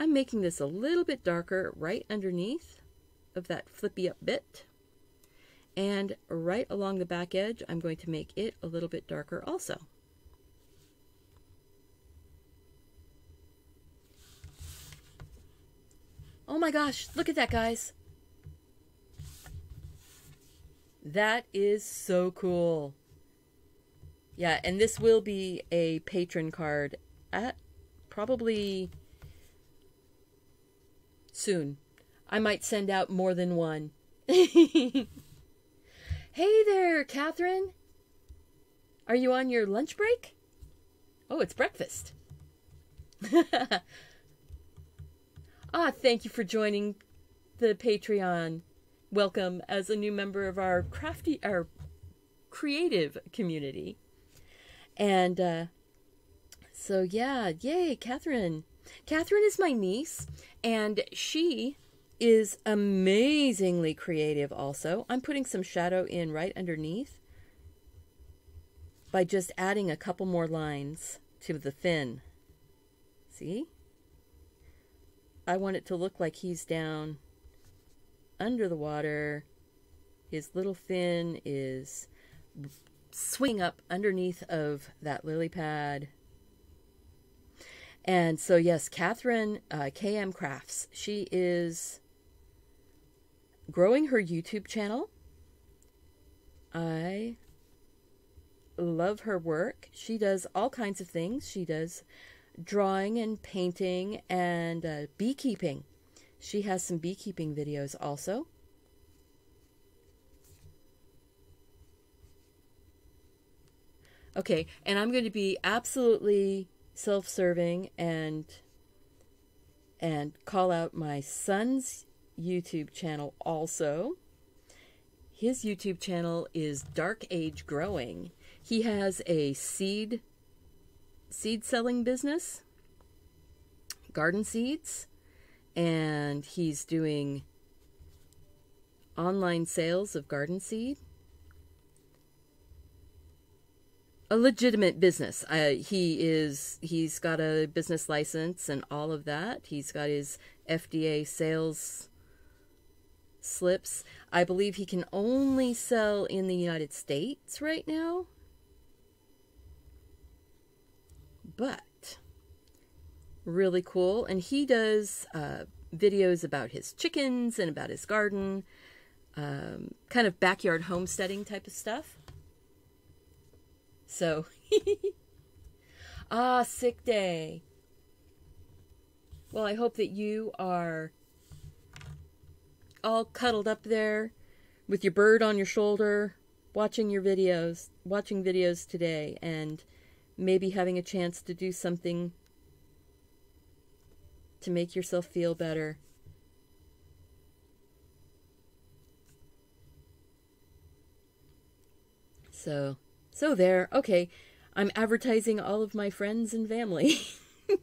I'm making this a little bit darker right underneath of that flippy up bit. And right along the back edge, I'm going to make it a little bit darker also. Oh my gosh, look at that, guys. That is so cool. Yeah, and this will be a patron card at probably soon. I might send out more than one. hey there, Catherine. Are you on your lunch break? Oh, it's breakfast. ah, thank you for joining the Patreon. Welcome as a new member of our crafty, our creative community. And uh, so, yeah, yay, Catherine. Catherine is my niece, and she is amazingly creative also. I'm putting some shadow in right underneath by just adding a couple more lines to the fin. See? I want it to look like he's down under the water. His little fin is swing up underneath of that lily pad. And so, yes, Catherine uh, KM Crafts, she is growing her YouTube channel. I love her work. She does all kinds of things. She does drawing and painting and uh, beekeeping. She has some beekeeping videos also. Okay, and I'm going to be absolutely self-serving and and call out my son's YouTube channel also. His YouTube channel is Dark Age Growing. He has a seed seed selling business, garden seeds, and he's doing online sales of garden seed. A legitimate business. Uh, he is. He's got a business license and all of that. He's got his FDA sales slips. I believe he can only sell in the United States right now. But really cool. And he does uh, videos about his chickens and about his garden, um, kind of backyard homesteading type of stuff. So, ah, sick day. Well, I hope that you are all cuddled up there with your bird on your shoulder, watching your videos, watching videos today, and maybe having a chance to do something to make yourself feel better. So, so there. Okay, I'm advertising all of my friends and family.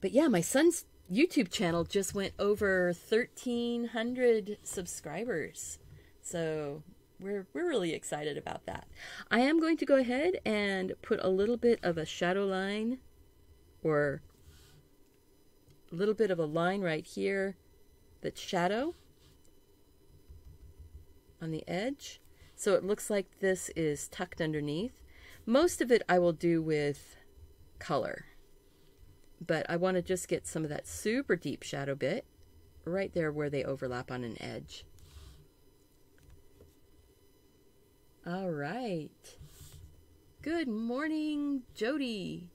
but yeah, my son's YouTube channel just went over 1,300 subscribers. So we're, we're really excited about that. I am going to go ahead and put a little bit of a shadow line or a little bit of a line right here that's shadow on the edge. So it looks like this is tucked underneath. Most of it I will do with color but I want to just get some of that super deep shadow bit right there where they overlap on an edge. All right. Good morning, Jody.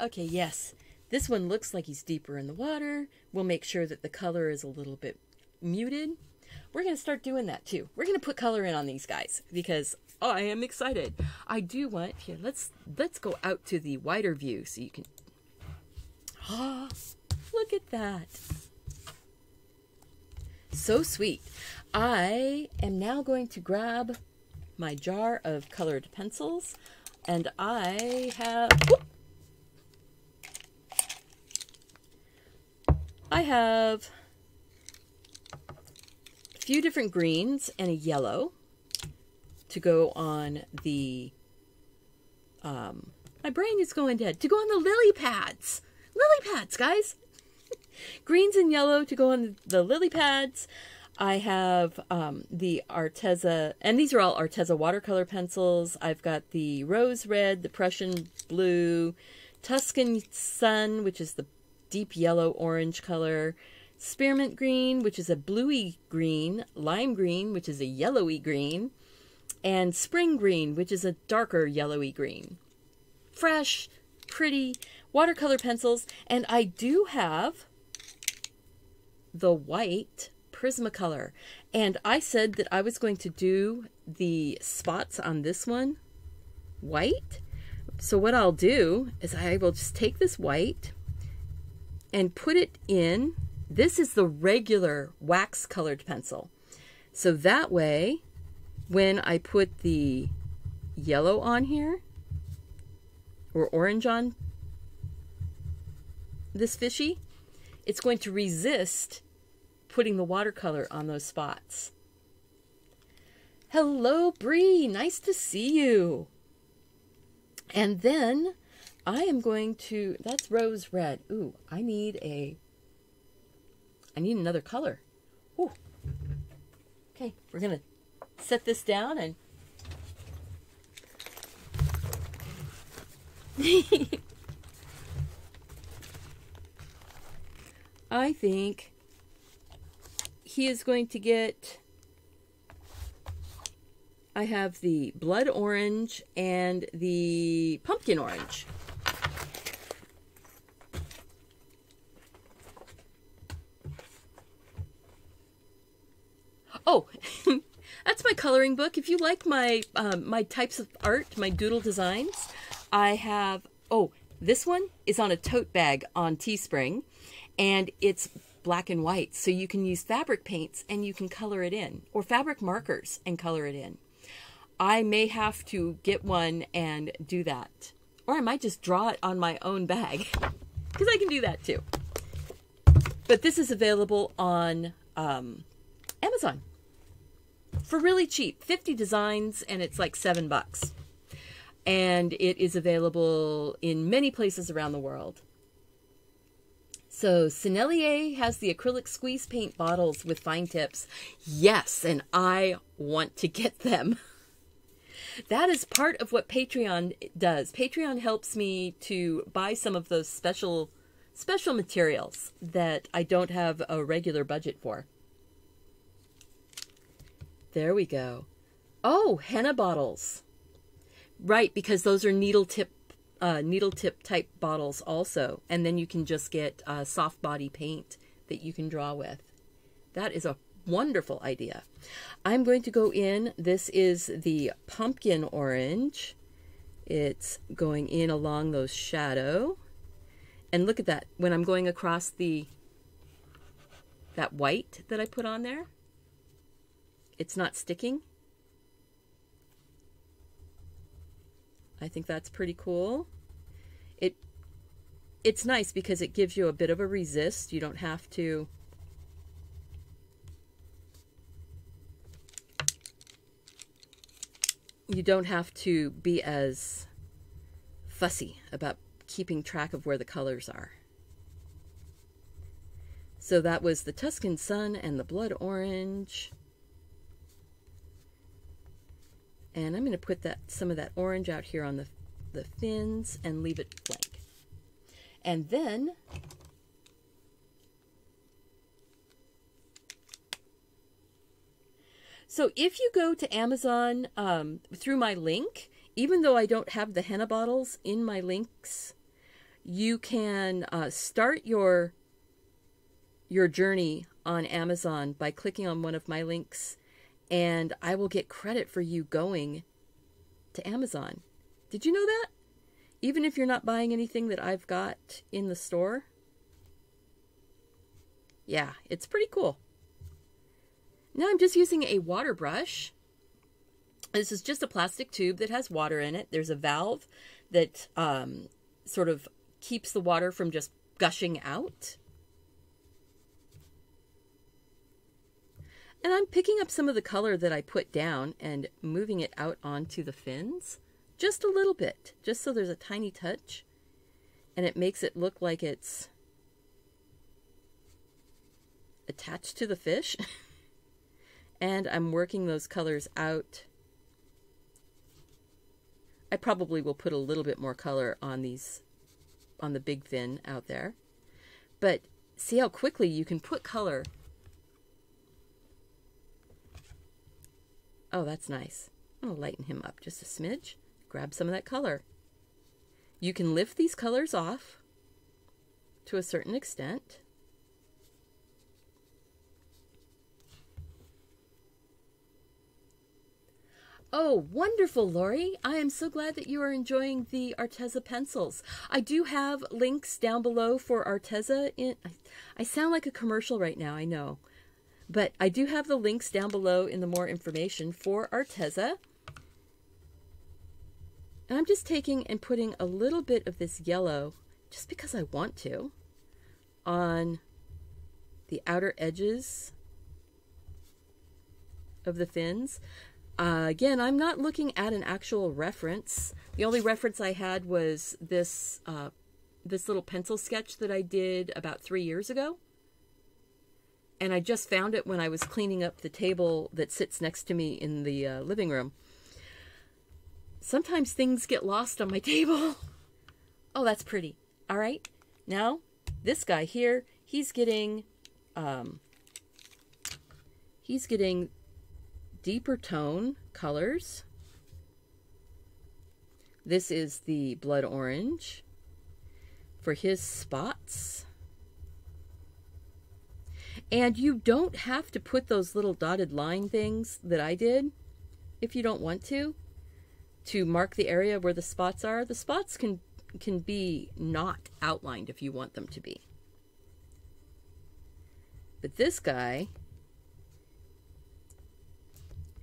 Okay, yes. This one looks like he's deeper in the water. We'll make sure that the color is a little bit muted. We're going to start doing that too. We're going to put color in on these guys because Oh, I am excited. I do want here. Let's let's go out to the wider view so you can. Ah, oh, look at that. So sweet. I am now going to grab my jar of colored pencils, and I have. Whoop, I have few different greens and a yellow to go on the um my brain is going dead to go on the lily pads. Lily pads guys. Greens and yellow to go on the lily pads. I have um, the Arteza, and these are all Arteza watercolor pencils. I've got the rose red, the Prussian blue, Tuscan sun, which is the deep yellow orange color, spearmint green, which is a bluey green, lime green, which is a yellowy green, and spring green, which is a darker yellowy green. Fresh, pretty watercolor pencils. And I do have the white Prismacolor. And I said that I was going to do the spots on this one white. So what I'll do is I will just take this white and put it in. This is the regular wax colored pencil. So that way, when I put the yellow on here, or orange on this fishy, it's going to resist putting the watercolor on those spots. Hello, Bree. Nice to see you. And then I am going to, that's rose red. Ooh, I need a, I need another color. Ooh. Okay, we're going to set this down and I think he is going to get I have the blood orange and the pumpkin orange. Oh, that's my coloring book. If you like my um, my types of art, my doodle designs, I have. Oh, this one is on a tote bag on Teespring, and it's black and white. So you can use fabric paints and you can color it in, or fabric markers and color it in. I may have to get one and do that. Or I might just draw it on my own bag because I can do that too. But this is available on um, Amazon for really cheap 50 designs and it's like seven bucks. And it is available in many places around the world. So Sennelier has the acrylic squeeze paint bottles with fine tips. Yes, and I want to get them. that is part of what Patreon does. Patreon helps me to buy some of those special special materials that I don't have a regular budget for. There we go. Oh, henna bottles. Right, because those are needle tip uh, needle tip type bottles also, and then you can just get uh, soft body paint that you can draw with. That is a wonderful idea. I'm going to go in. This is the pumpkin orange. It's going in along those shadow. And look at that. When I'm going across the that white that I put on there, it's not sticking. I think that's pretty cool. It it's nice because it gives you a bit of a resist. You don't have to you don't have to be as fussy about keeping track of where the colors are. So that was the Tuscan Sun and the Blood Orange. And I'm going to put that some of that orange out here on the, the fins and leave it blank. And then So if you go to Amazon um, through my link, even though I don't have the henna bottles in my links, you can uh, start your your journey on Amazon by clicking on one of my links, and I will get credit for you going to Amazon. Did you know that? Even if you're not buying anything that I've got in the store? Yeah, it's pretty cool. Now I'm just using a water brush. This is just a plastic tube that has water in it. There's a valve that um, sort of keeps the water from just gushing out. And I'm picking up some of the color that I put down and moving it out onto the fins. Just a little bit, just so there's a tiny touch. And it makes it look like it's attached to the fish. and I'm working those colors out. I probably will put a little bit more color on these, on the big fin out there. But see how quickly you can put color. Oh, that's nice. To lighten him up just a smidge. Grab some of that color. You can lift these colors off to a certain extent. Oh, wonderful, Lori. I am so glad that you are enjoying the Arteza pencils. I do have links down below for Arteza. In, I sound like a commercial right now, I know. But I do have the links down below in the more information for Arteza. And I'm just taking and putting a little bit of this yellow, just because I want to, on the outer edges of the fins. Uh, again, I'm not looking at an actual reference. The only reference I had was this uh, this little pencil sketch that I did about three years ago. And I just found it when I was cleaning up the table that sits next to me in the uh, living room. Sometimes things get lost on my table. oh, that's pretty. All right. Now, this guy here, he's getting, um, he's getting deeper tone colors. This is the blood orange for his spots. And you don't have to put those little dotted line things that I did if you don't want to to mark the area where the spots are. The spots can can be not outlined if you want them to be. But this guy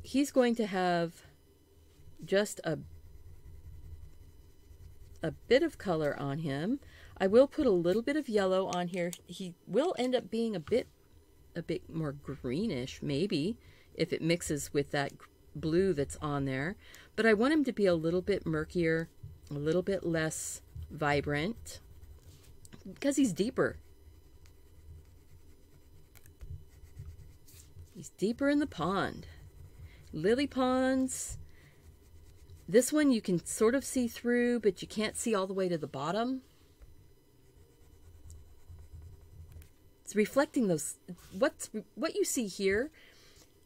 he's going to have just a a bit of color on him. I will put a little bit of yellow on here. He will end up being a bit a bit more greenish maybe if it mixes with that blue that's on there. But I want him to be a little bit murkier, a little bit less vibrant because he's deeper. He's deeper in the pond lily ponds. This one you can sort of see through, but you can't see all the way to the bottom. It's reflecting those. What's what you see here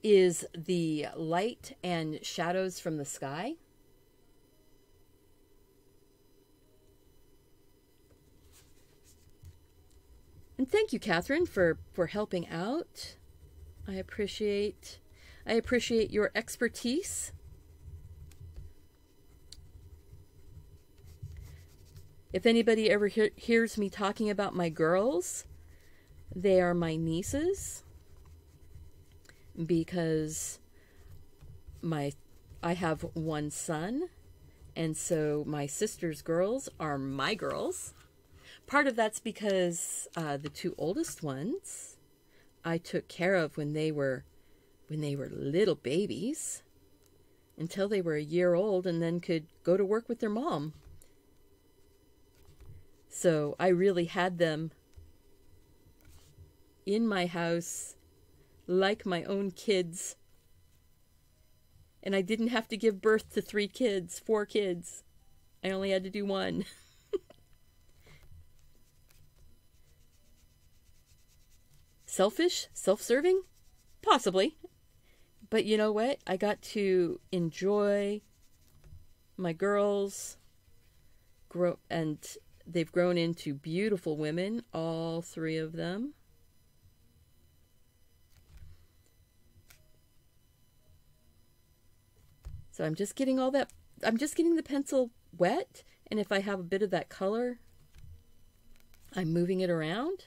is the light and shadows from the sky. And thank you, Catherine, for, for helping out. I appreciate I appreciate your expertise. If anybody ever he hears me talking about my girls, they are my nieces because my I have one son and so my sister's girls are my girls. Part of that's because uh, the two oldest ones I took care of when they were when they were little babies until they were a year old and then could go to work with their mom. So I really had them in my house like my own kids. And I didn't have to give birth to three kids, four kids. I only had to do one. Selfish? Self serving? Possibly. But you know what? I got to enjoy my girls grow and they've grown into beautiful women, all three of them. So I'm just getting all that I'm just getting the pencil wet and if I have a bit of that color I'm moving it around.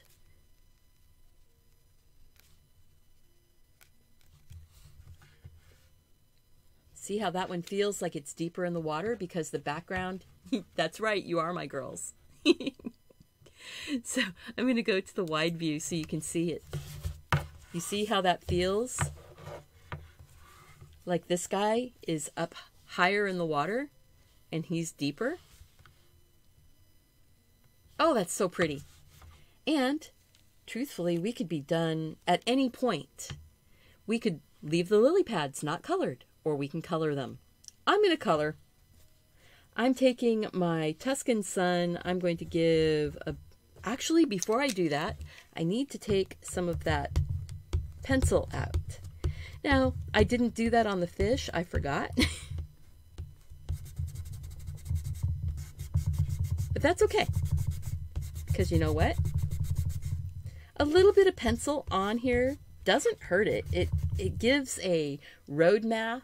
See how that one feels like it's deeper in the water because the background, that's right, you are my girls. so I'm going to go to the wide view so you can see it. You see how that feels? Like this guy is up higher in the water and he's deeper. Oh, that's so pretty. And truthfully, we could be done at any point. We could leave the lily pads not colored or we can color them. I'm going to color. I'm taking my Tuscan Sun. I'm going to give a... Actually, before I do that, I need to take some of that pencil out. Now, I didn't do that on the fish. I forgot. But that's okay. Because you know what? A little bit of pencil on here doesn't hurt it. It it gives a roadmap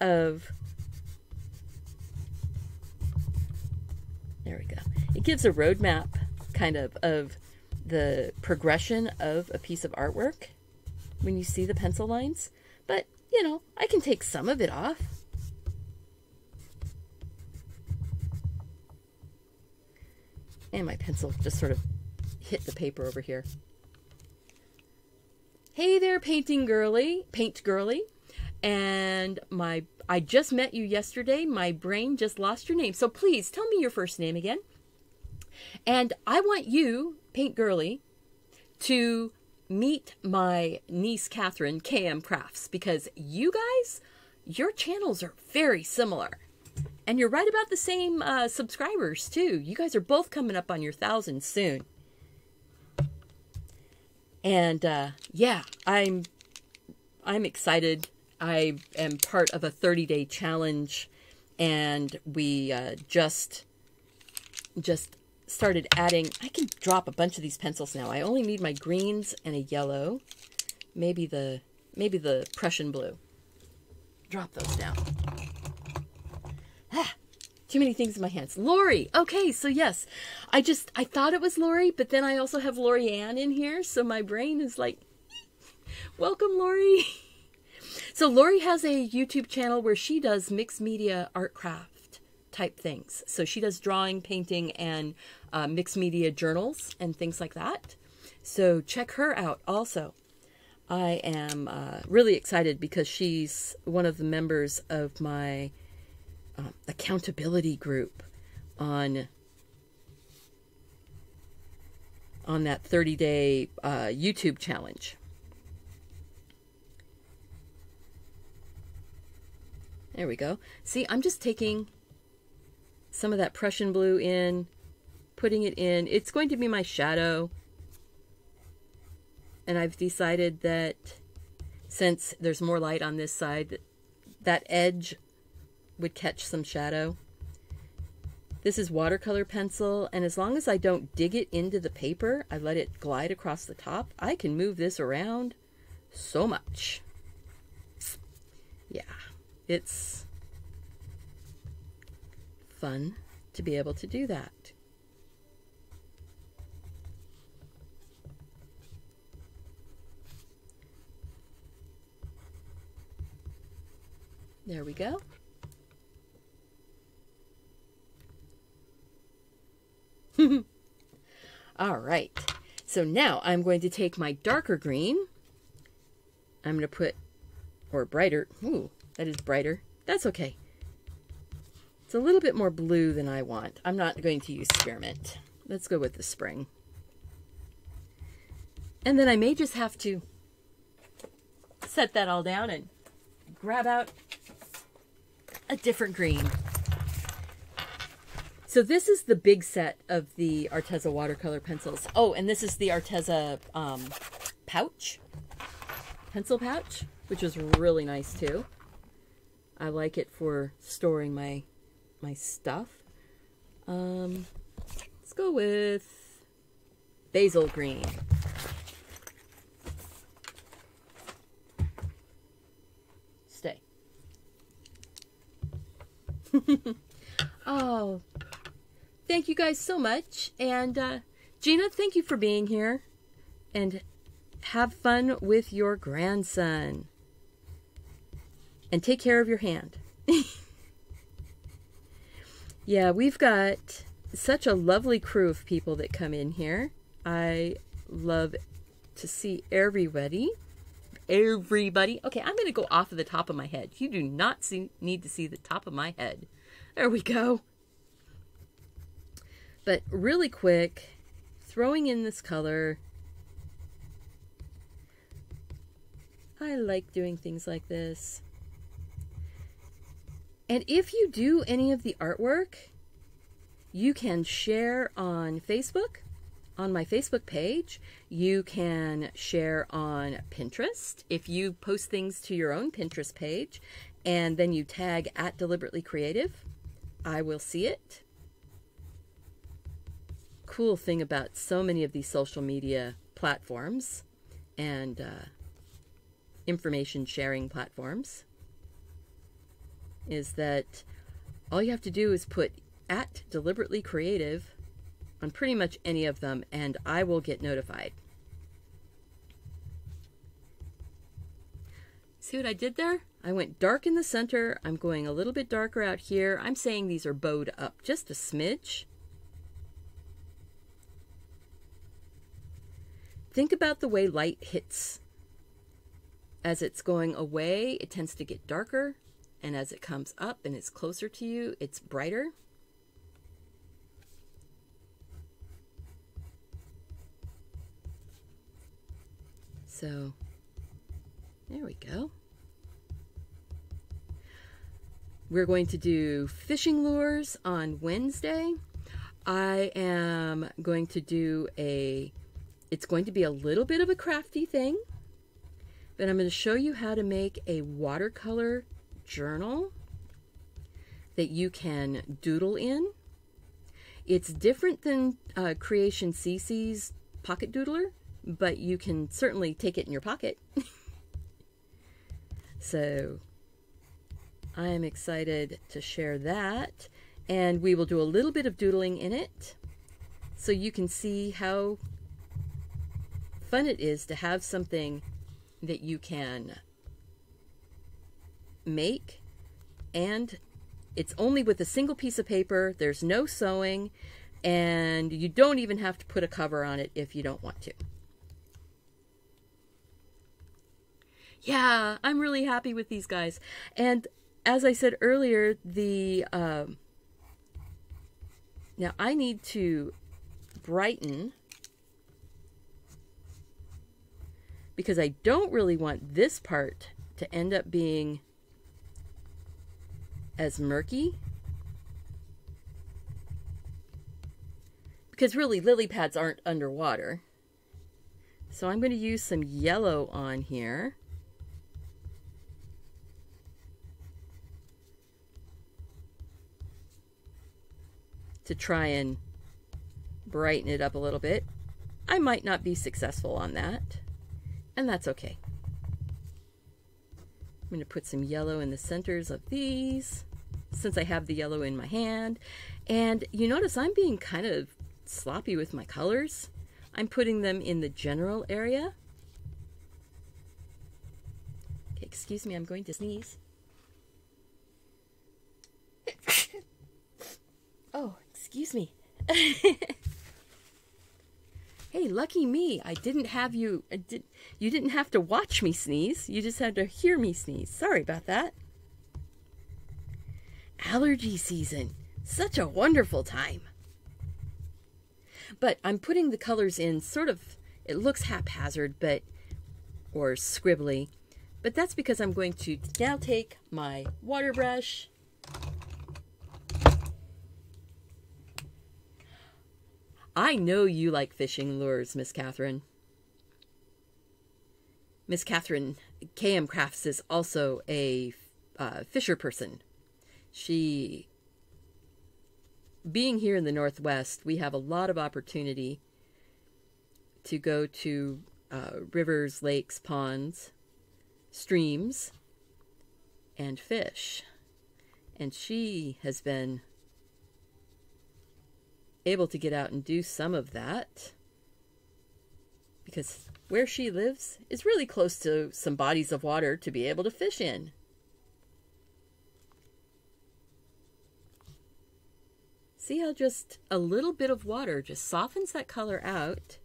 of there we go. It gives a roadmap kind of of the progression of a piece of artwork when you see the pencil lines. But, you know, I can take some of it off. And my pencil just sort of hit the paper over here. Hey there, painting girly, paint girly. And my I just met you yesterday. My brain just lost your name. So please tell me your first name again. And I want you, paint girly, to meet my niece Catherine, KM Crafts, because you guys, your channels are very similar. And you're right about the same uh, subscribers, too. You guys are both coming up on your thousand soon. And uh, yeah, I'm I'm excited. I am part of a 30 day challenge, and we uh, just just started adding. I can drop a bunch of these pencils now. I only need my greens and a yellow, maybe the maybe the Prussian blue. Drop those down. Ah, too many things in my hands. Lori. Okay, so yes, I just I thought it was Lori, but then I also have Lori Ann in here, so my brain is like, welcome, Lori. So Lori has a YouTube channel where she does mixed media art craft type things. So she does drawing, painting, and uh, mixed media journals and things like that. So check her out also. I am uh, really excited because she's one of the members of my uh, accountability group on on that 30 day uh, YouTube challenge. There we go. See, I'm just taking some of that Prussian blue in, putting it in. It's going to be my shadow. And I've decided that since there's more light on this side, that edge would catch some shadow. This is watercolor pencil, and as long as I don't dig it into the paper, I let it glide across the top, I can move this around so much. Yeah it's fun to be able to do that. There we go. All right. So now I'm going to take my darker green. I'm going to put, or brighter, ooh, that is brighter. That's okay. It's a little bit more blue than I want. I'm not going to use spearmint. Let's go with the spring. And then I may just have to set that all down and grab out a different green. So this is the big set of the Arteza watercolor pencils. Oh, and this is the Arteza um, pouch, pencil pouch, which is really nice too. I like it for storing my my stuff. Um, let's go with basil green. oh, thank you guys so much. And uh, Gina, thank you for being here. And have fun with your grandson and take care of your hand. yeah, we've got such a lovely crew of people that come in here. I love to see everybody. Everybody. Okay, I'm going to go off of the top of my head. You do not see, need to see the top of my head. There we go. But really quick, throwing in this color. I like doing things like this. And if you do any of the artwork, you can share on Facebook, on my Facebook page. You can share on Pinterest. If you post things to your own Pinterest page and then you tag at deliberately creative, I will see it. cool thing about so many of these social media platforms and uh, information sharing platforms is that all you have to do is put at deliberately creative on pretty much any of them and I will get notified. See what I did there? I went dark in the center. I'm going a little bit darker out here. I'm saying these are bowed up just a smidge. Think about the way light hits. As it's going away, it tends to get darker, and as it comes up and it's closer to you, it's brighter. So, there we go. We're going to do fishing lures on Wednesday. I am going to do a, it's going to be a little bit of a crafty thing, but I'm going to show you how to make a watercolor journal that you can doodle in. It's different than uh, Creation CC's pocket doodler, but you can certainly take it in your pocket. so I am excited to share that. And we will do a little bit of doodling in it so you can see how fun it is to have something that you can make and it's only with a single piece of paper. There's no sewing and you don't even have to put a cover on it if you don't want to. Yeah, I'm really happy with these guys. And as I said earlier, the um, now I need to brighten because I don't really want this part to end up being as murky. Because really, lily pads aren't underwater. So I'm going to use some yellow on here. To try and brighten it up a little bit. I might not be successful on that, and that's okay. I'm going to put some yellow in the centers of these since I have the yellow in my hand. And you notice I'm being kind of sloppy with my colors. I'm putting them in the general area. Okay, excuse me, I'm going to sneeze. Excuse me. hey, lucky me. I didn't have you I did you didn't have to watch me sneeze. You just had to hear me sneeze. Sorry about that. Allergy season. Such a wonderful time. But I'm putting the colors in sort of it looks haphazard, but or scribbly. But that's because I'm going to now take my water brush I know you like fishing lures, Miss Catherine. Miss Catherine KM Crafts is also a uh, fisher person. She, being here in the Northwest, we have a lot of opportunity to go to uh, rivers, lakes, ponds, streams, and fish. And she has been able to get out and do some of that because where she lives is really close to some bodies of water to be able to fish in. See how just a little bit of water just softens that color out.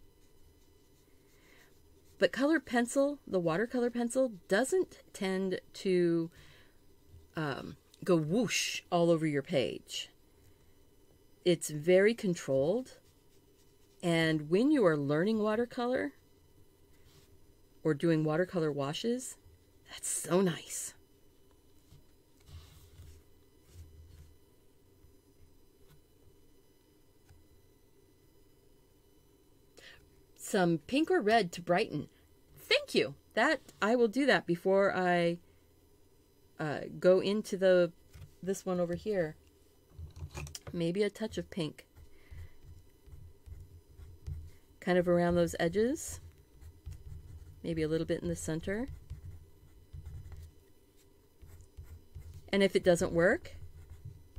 But color pencil, the watercolor pencil, doesn't tend to um, go whoosh all over your page it's very controlled. And when you are learning watercolor or doing watercolor washes, that's so nice. Some pink or red to brighten. Thank you. That I will do that before I uh, go into the this one over here maybe a touch of pink. kind of around those edges, maybe a little bit in the center. And if it doesn't work,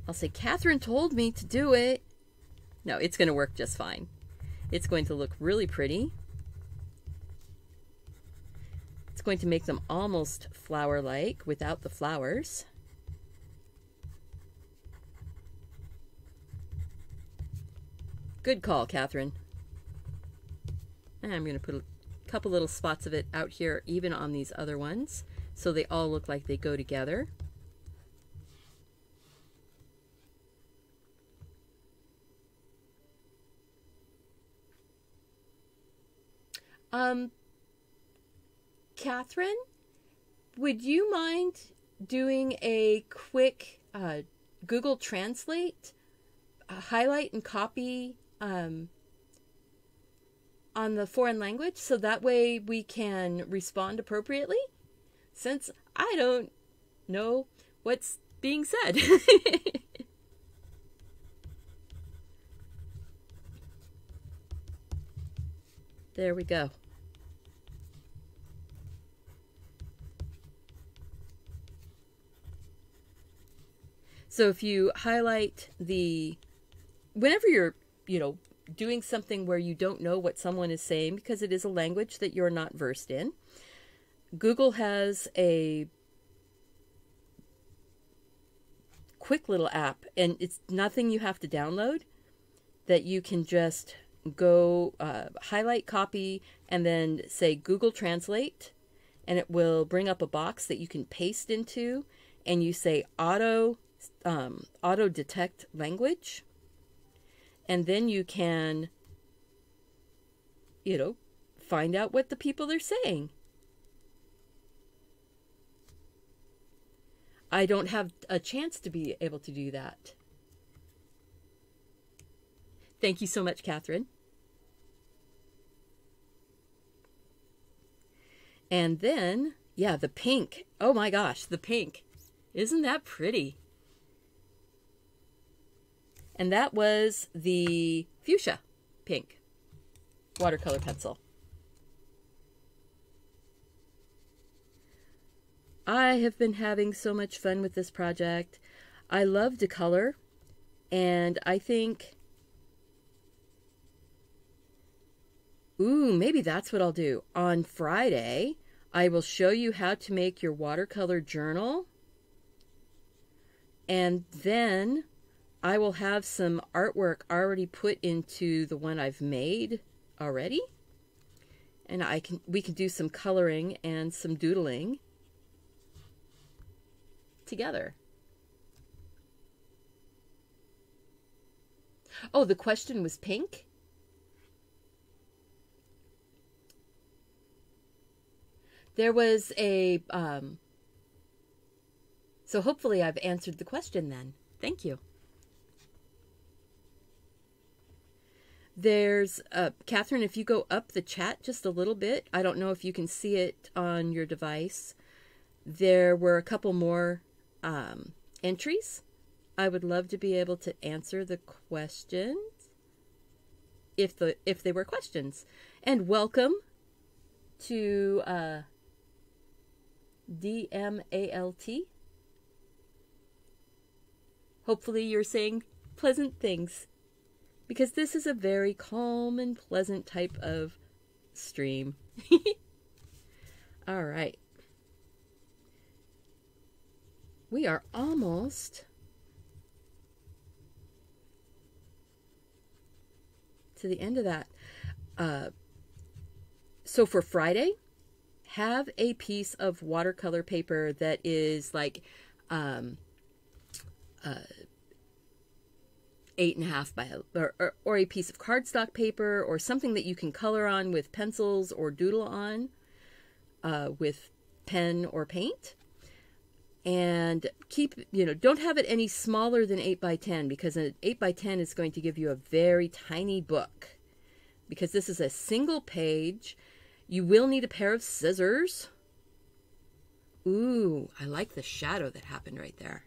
I'll say, Catherine told me to do it. No, it's going to work just fine. It's going to look really pretty. It's going to make them almost flower-like without the flowers. Good call, Catherine. And I'm going to put a couple little spots of it out here, even on these other ones, so they all look like they go together. Um, Catherine, would you mind doing a quick uh, Google Translate, uh, highlight and copy um, on the foreign language so that way we can respond appropriately? Since I don't know what's being said. there we go. So if you highlight the, whenever you're, you know, doing something where you don't know what someone is saying because it is a language that you're not versed in, Google has a quick little app, and it's nothing you have to download, that you can just go uh, highlight, copy, and then say Google Translate, and it will bring up a box that you can paste into, and you say auto um, auto detect language. And then you can, you know, find out what the people are saying. I don't have a chance to be able to do that. Thank you so much, Catherine. And then, yeah, the pink. Oh my gosh, the pink. Isn't that pretty? And that was the fuchsia pink watercolor pencil. I have been having so much fun with this project. I love to color, and I think, ooh, maybe that's what I'll do. On Friday, I will show you how to make your watercolor journal, and then I will have some artwork already put into the one I've made already. And I can we can do some coloring and some doodling together. Oh, the question was pink? There was a um, so hopefully I've answered the question then. Thank you. There's, uh, Catherine, if you go up the chat just a little bit, I don't know if you can see it on your device. There were a couple more um, entries. I would love to be able to answer the questions if the if they were questions. And welcome to uh, DMALT. Hopefully, you're saying pleasant things because this is a very calm and pleasant type of stream. All right. We are almost to the end of that. Uh, so for Friday, have a piece of watercolor paper that is like um, uh, eight and a half by or, or, or a piece of cardstock paper or something that you can color on with pencils or doodle on uh, with pen or paint. And keep you know don't have it any smaller than 8 by 10 because an 8 by 10 is going to give you a very tiny book. Because this is a single page. You will need a pair of scissors. Ooh i like the shadow that happened right there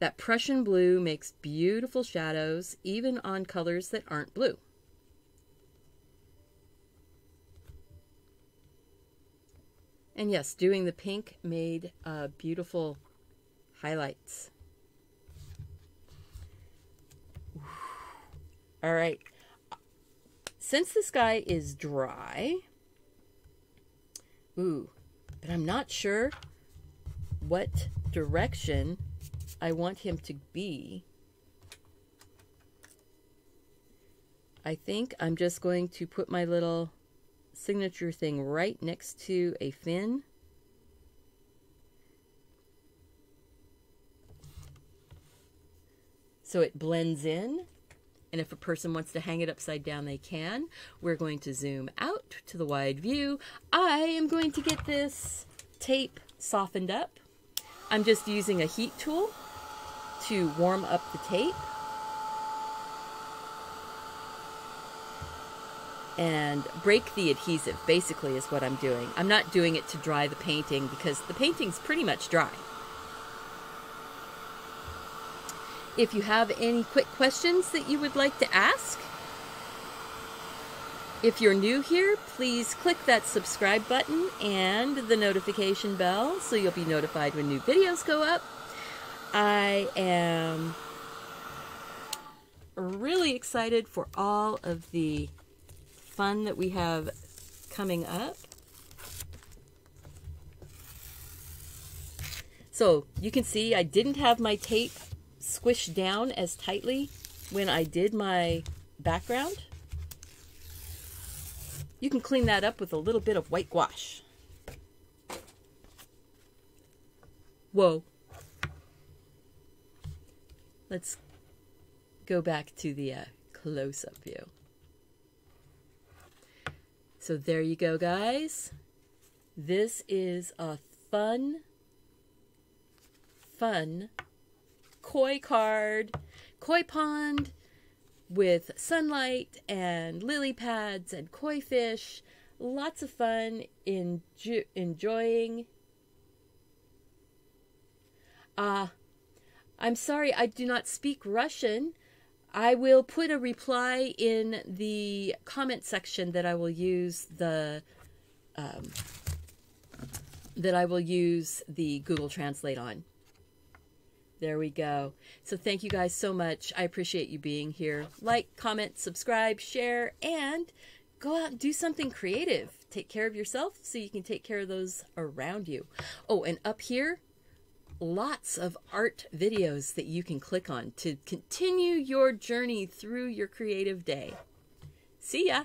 that Prussian blue makes beautiful shadows, even on colors that aren't blue. And yes, doing the pink made uh, beautiful highlights. All right. Since the sky is dry, ooh, but I'm not sure what direction I want him to be. I think I'm just going to put my little signature thing right next to a fin. So it blends in. And if a person wants to hang it upside down, they can. We're going to zoom out to the wide view. I am going to get this tape softened up. I'm just using a heat tool to warm up the tape. And break the adhesive, basically, is what I'm doing. I'm not doing it to dry the painting because the painting's pretty much dry. If you have any quick questions that you would like to ask, if you're new here, please click that subscribe button and the notification bell so you'll be notified when new videos go up. I am really excited for all of the fun that we have coming up. So you can see I didn't have my tape squished down as tightly when I did my background. You can clean that up with a little bit of white gouache. Whoa. Let's go back to the uh, close-up view. So there you go, guys. This is a fun, fun koi card, koi pond with sunlight and lily pads and koi fish. Lots of fun in enjoying. Ah, uh, I'm sorry, I do not speak Russian. I will put a reply in the comment section that I will use the um, that I will use the Google Translate on. There we go. So thank you guys so much. I appreciate you being here. Like, comment, subscribe, share, and go out and do something creative. Take care of yourself so you can take care of those around you. Oh, and up here, lots of art videos that you can click on to continue your journey through your creative day. See ya!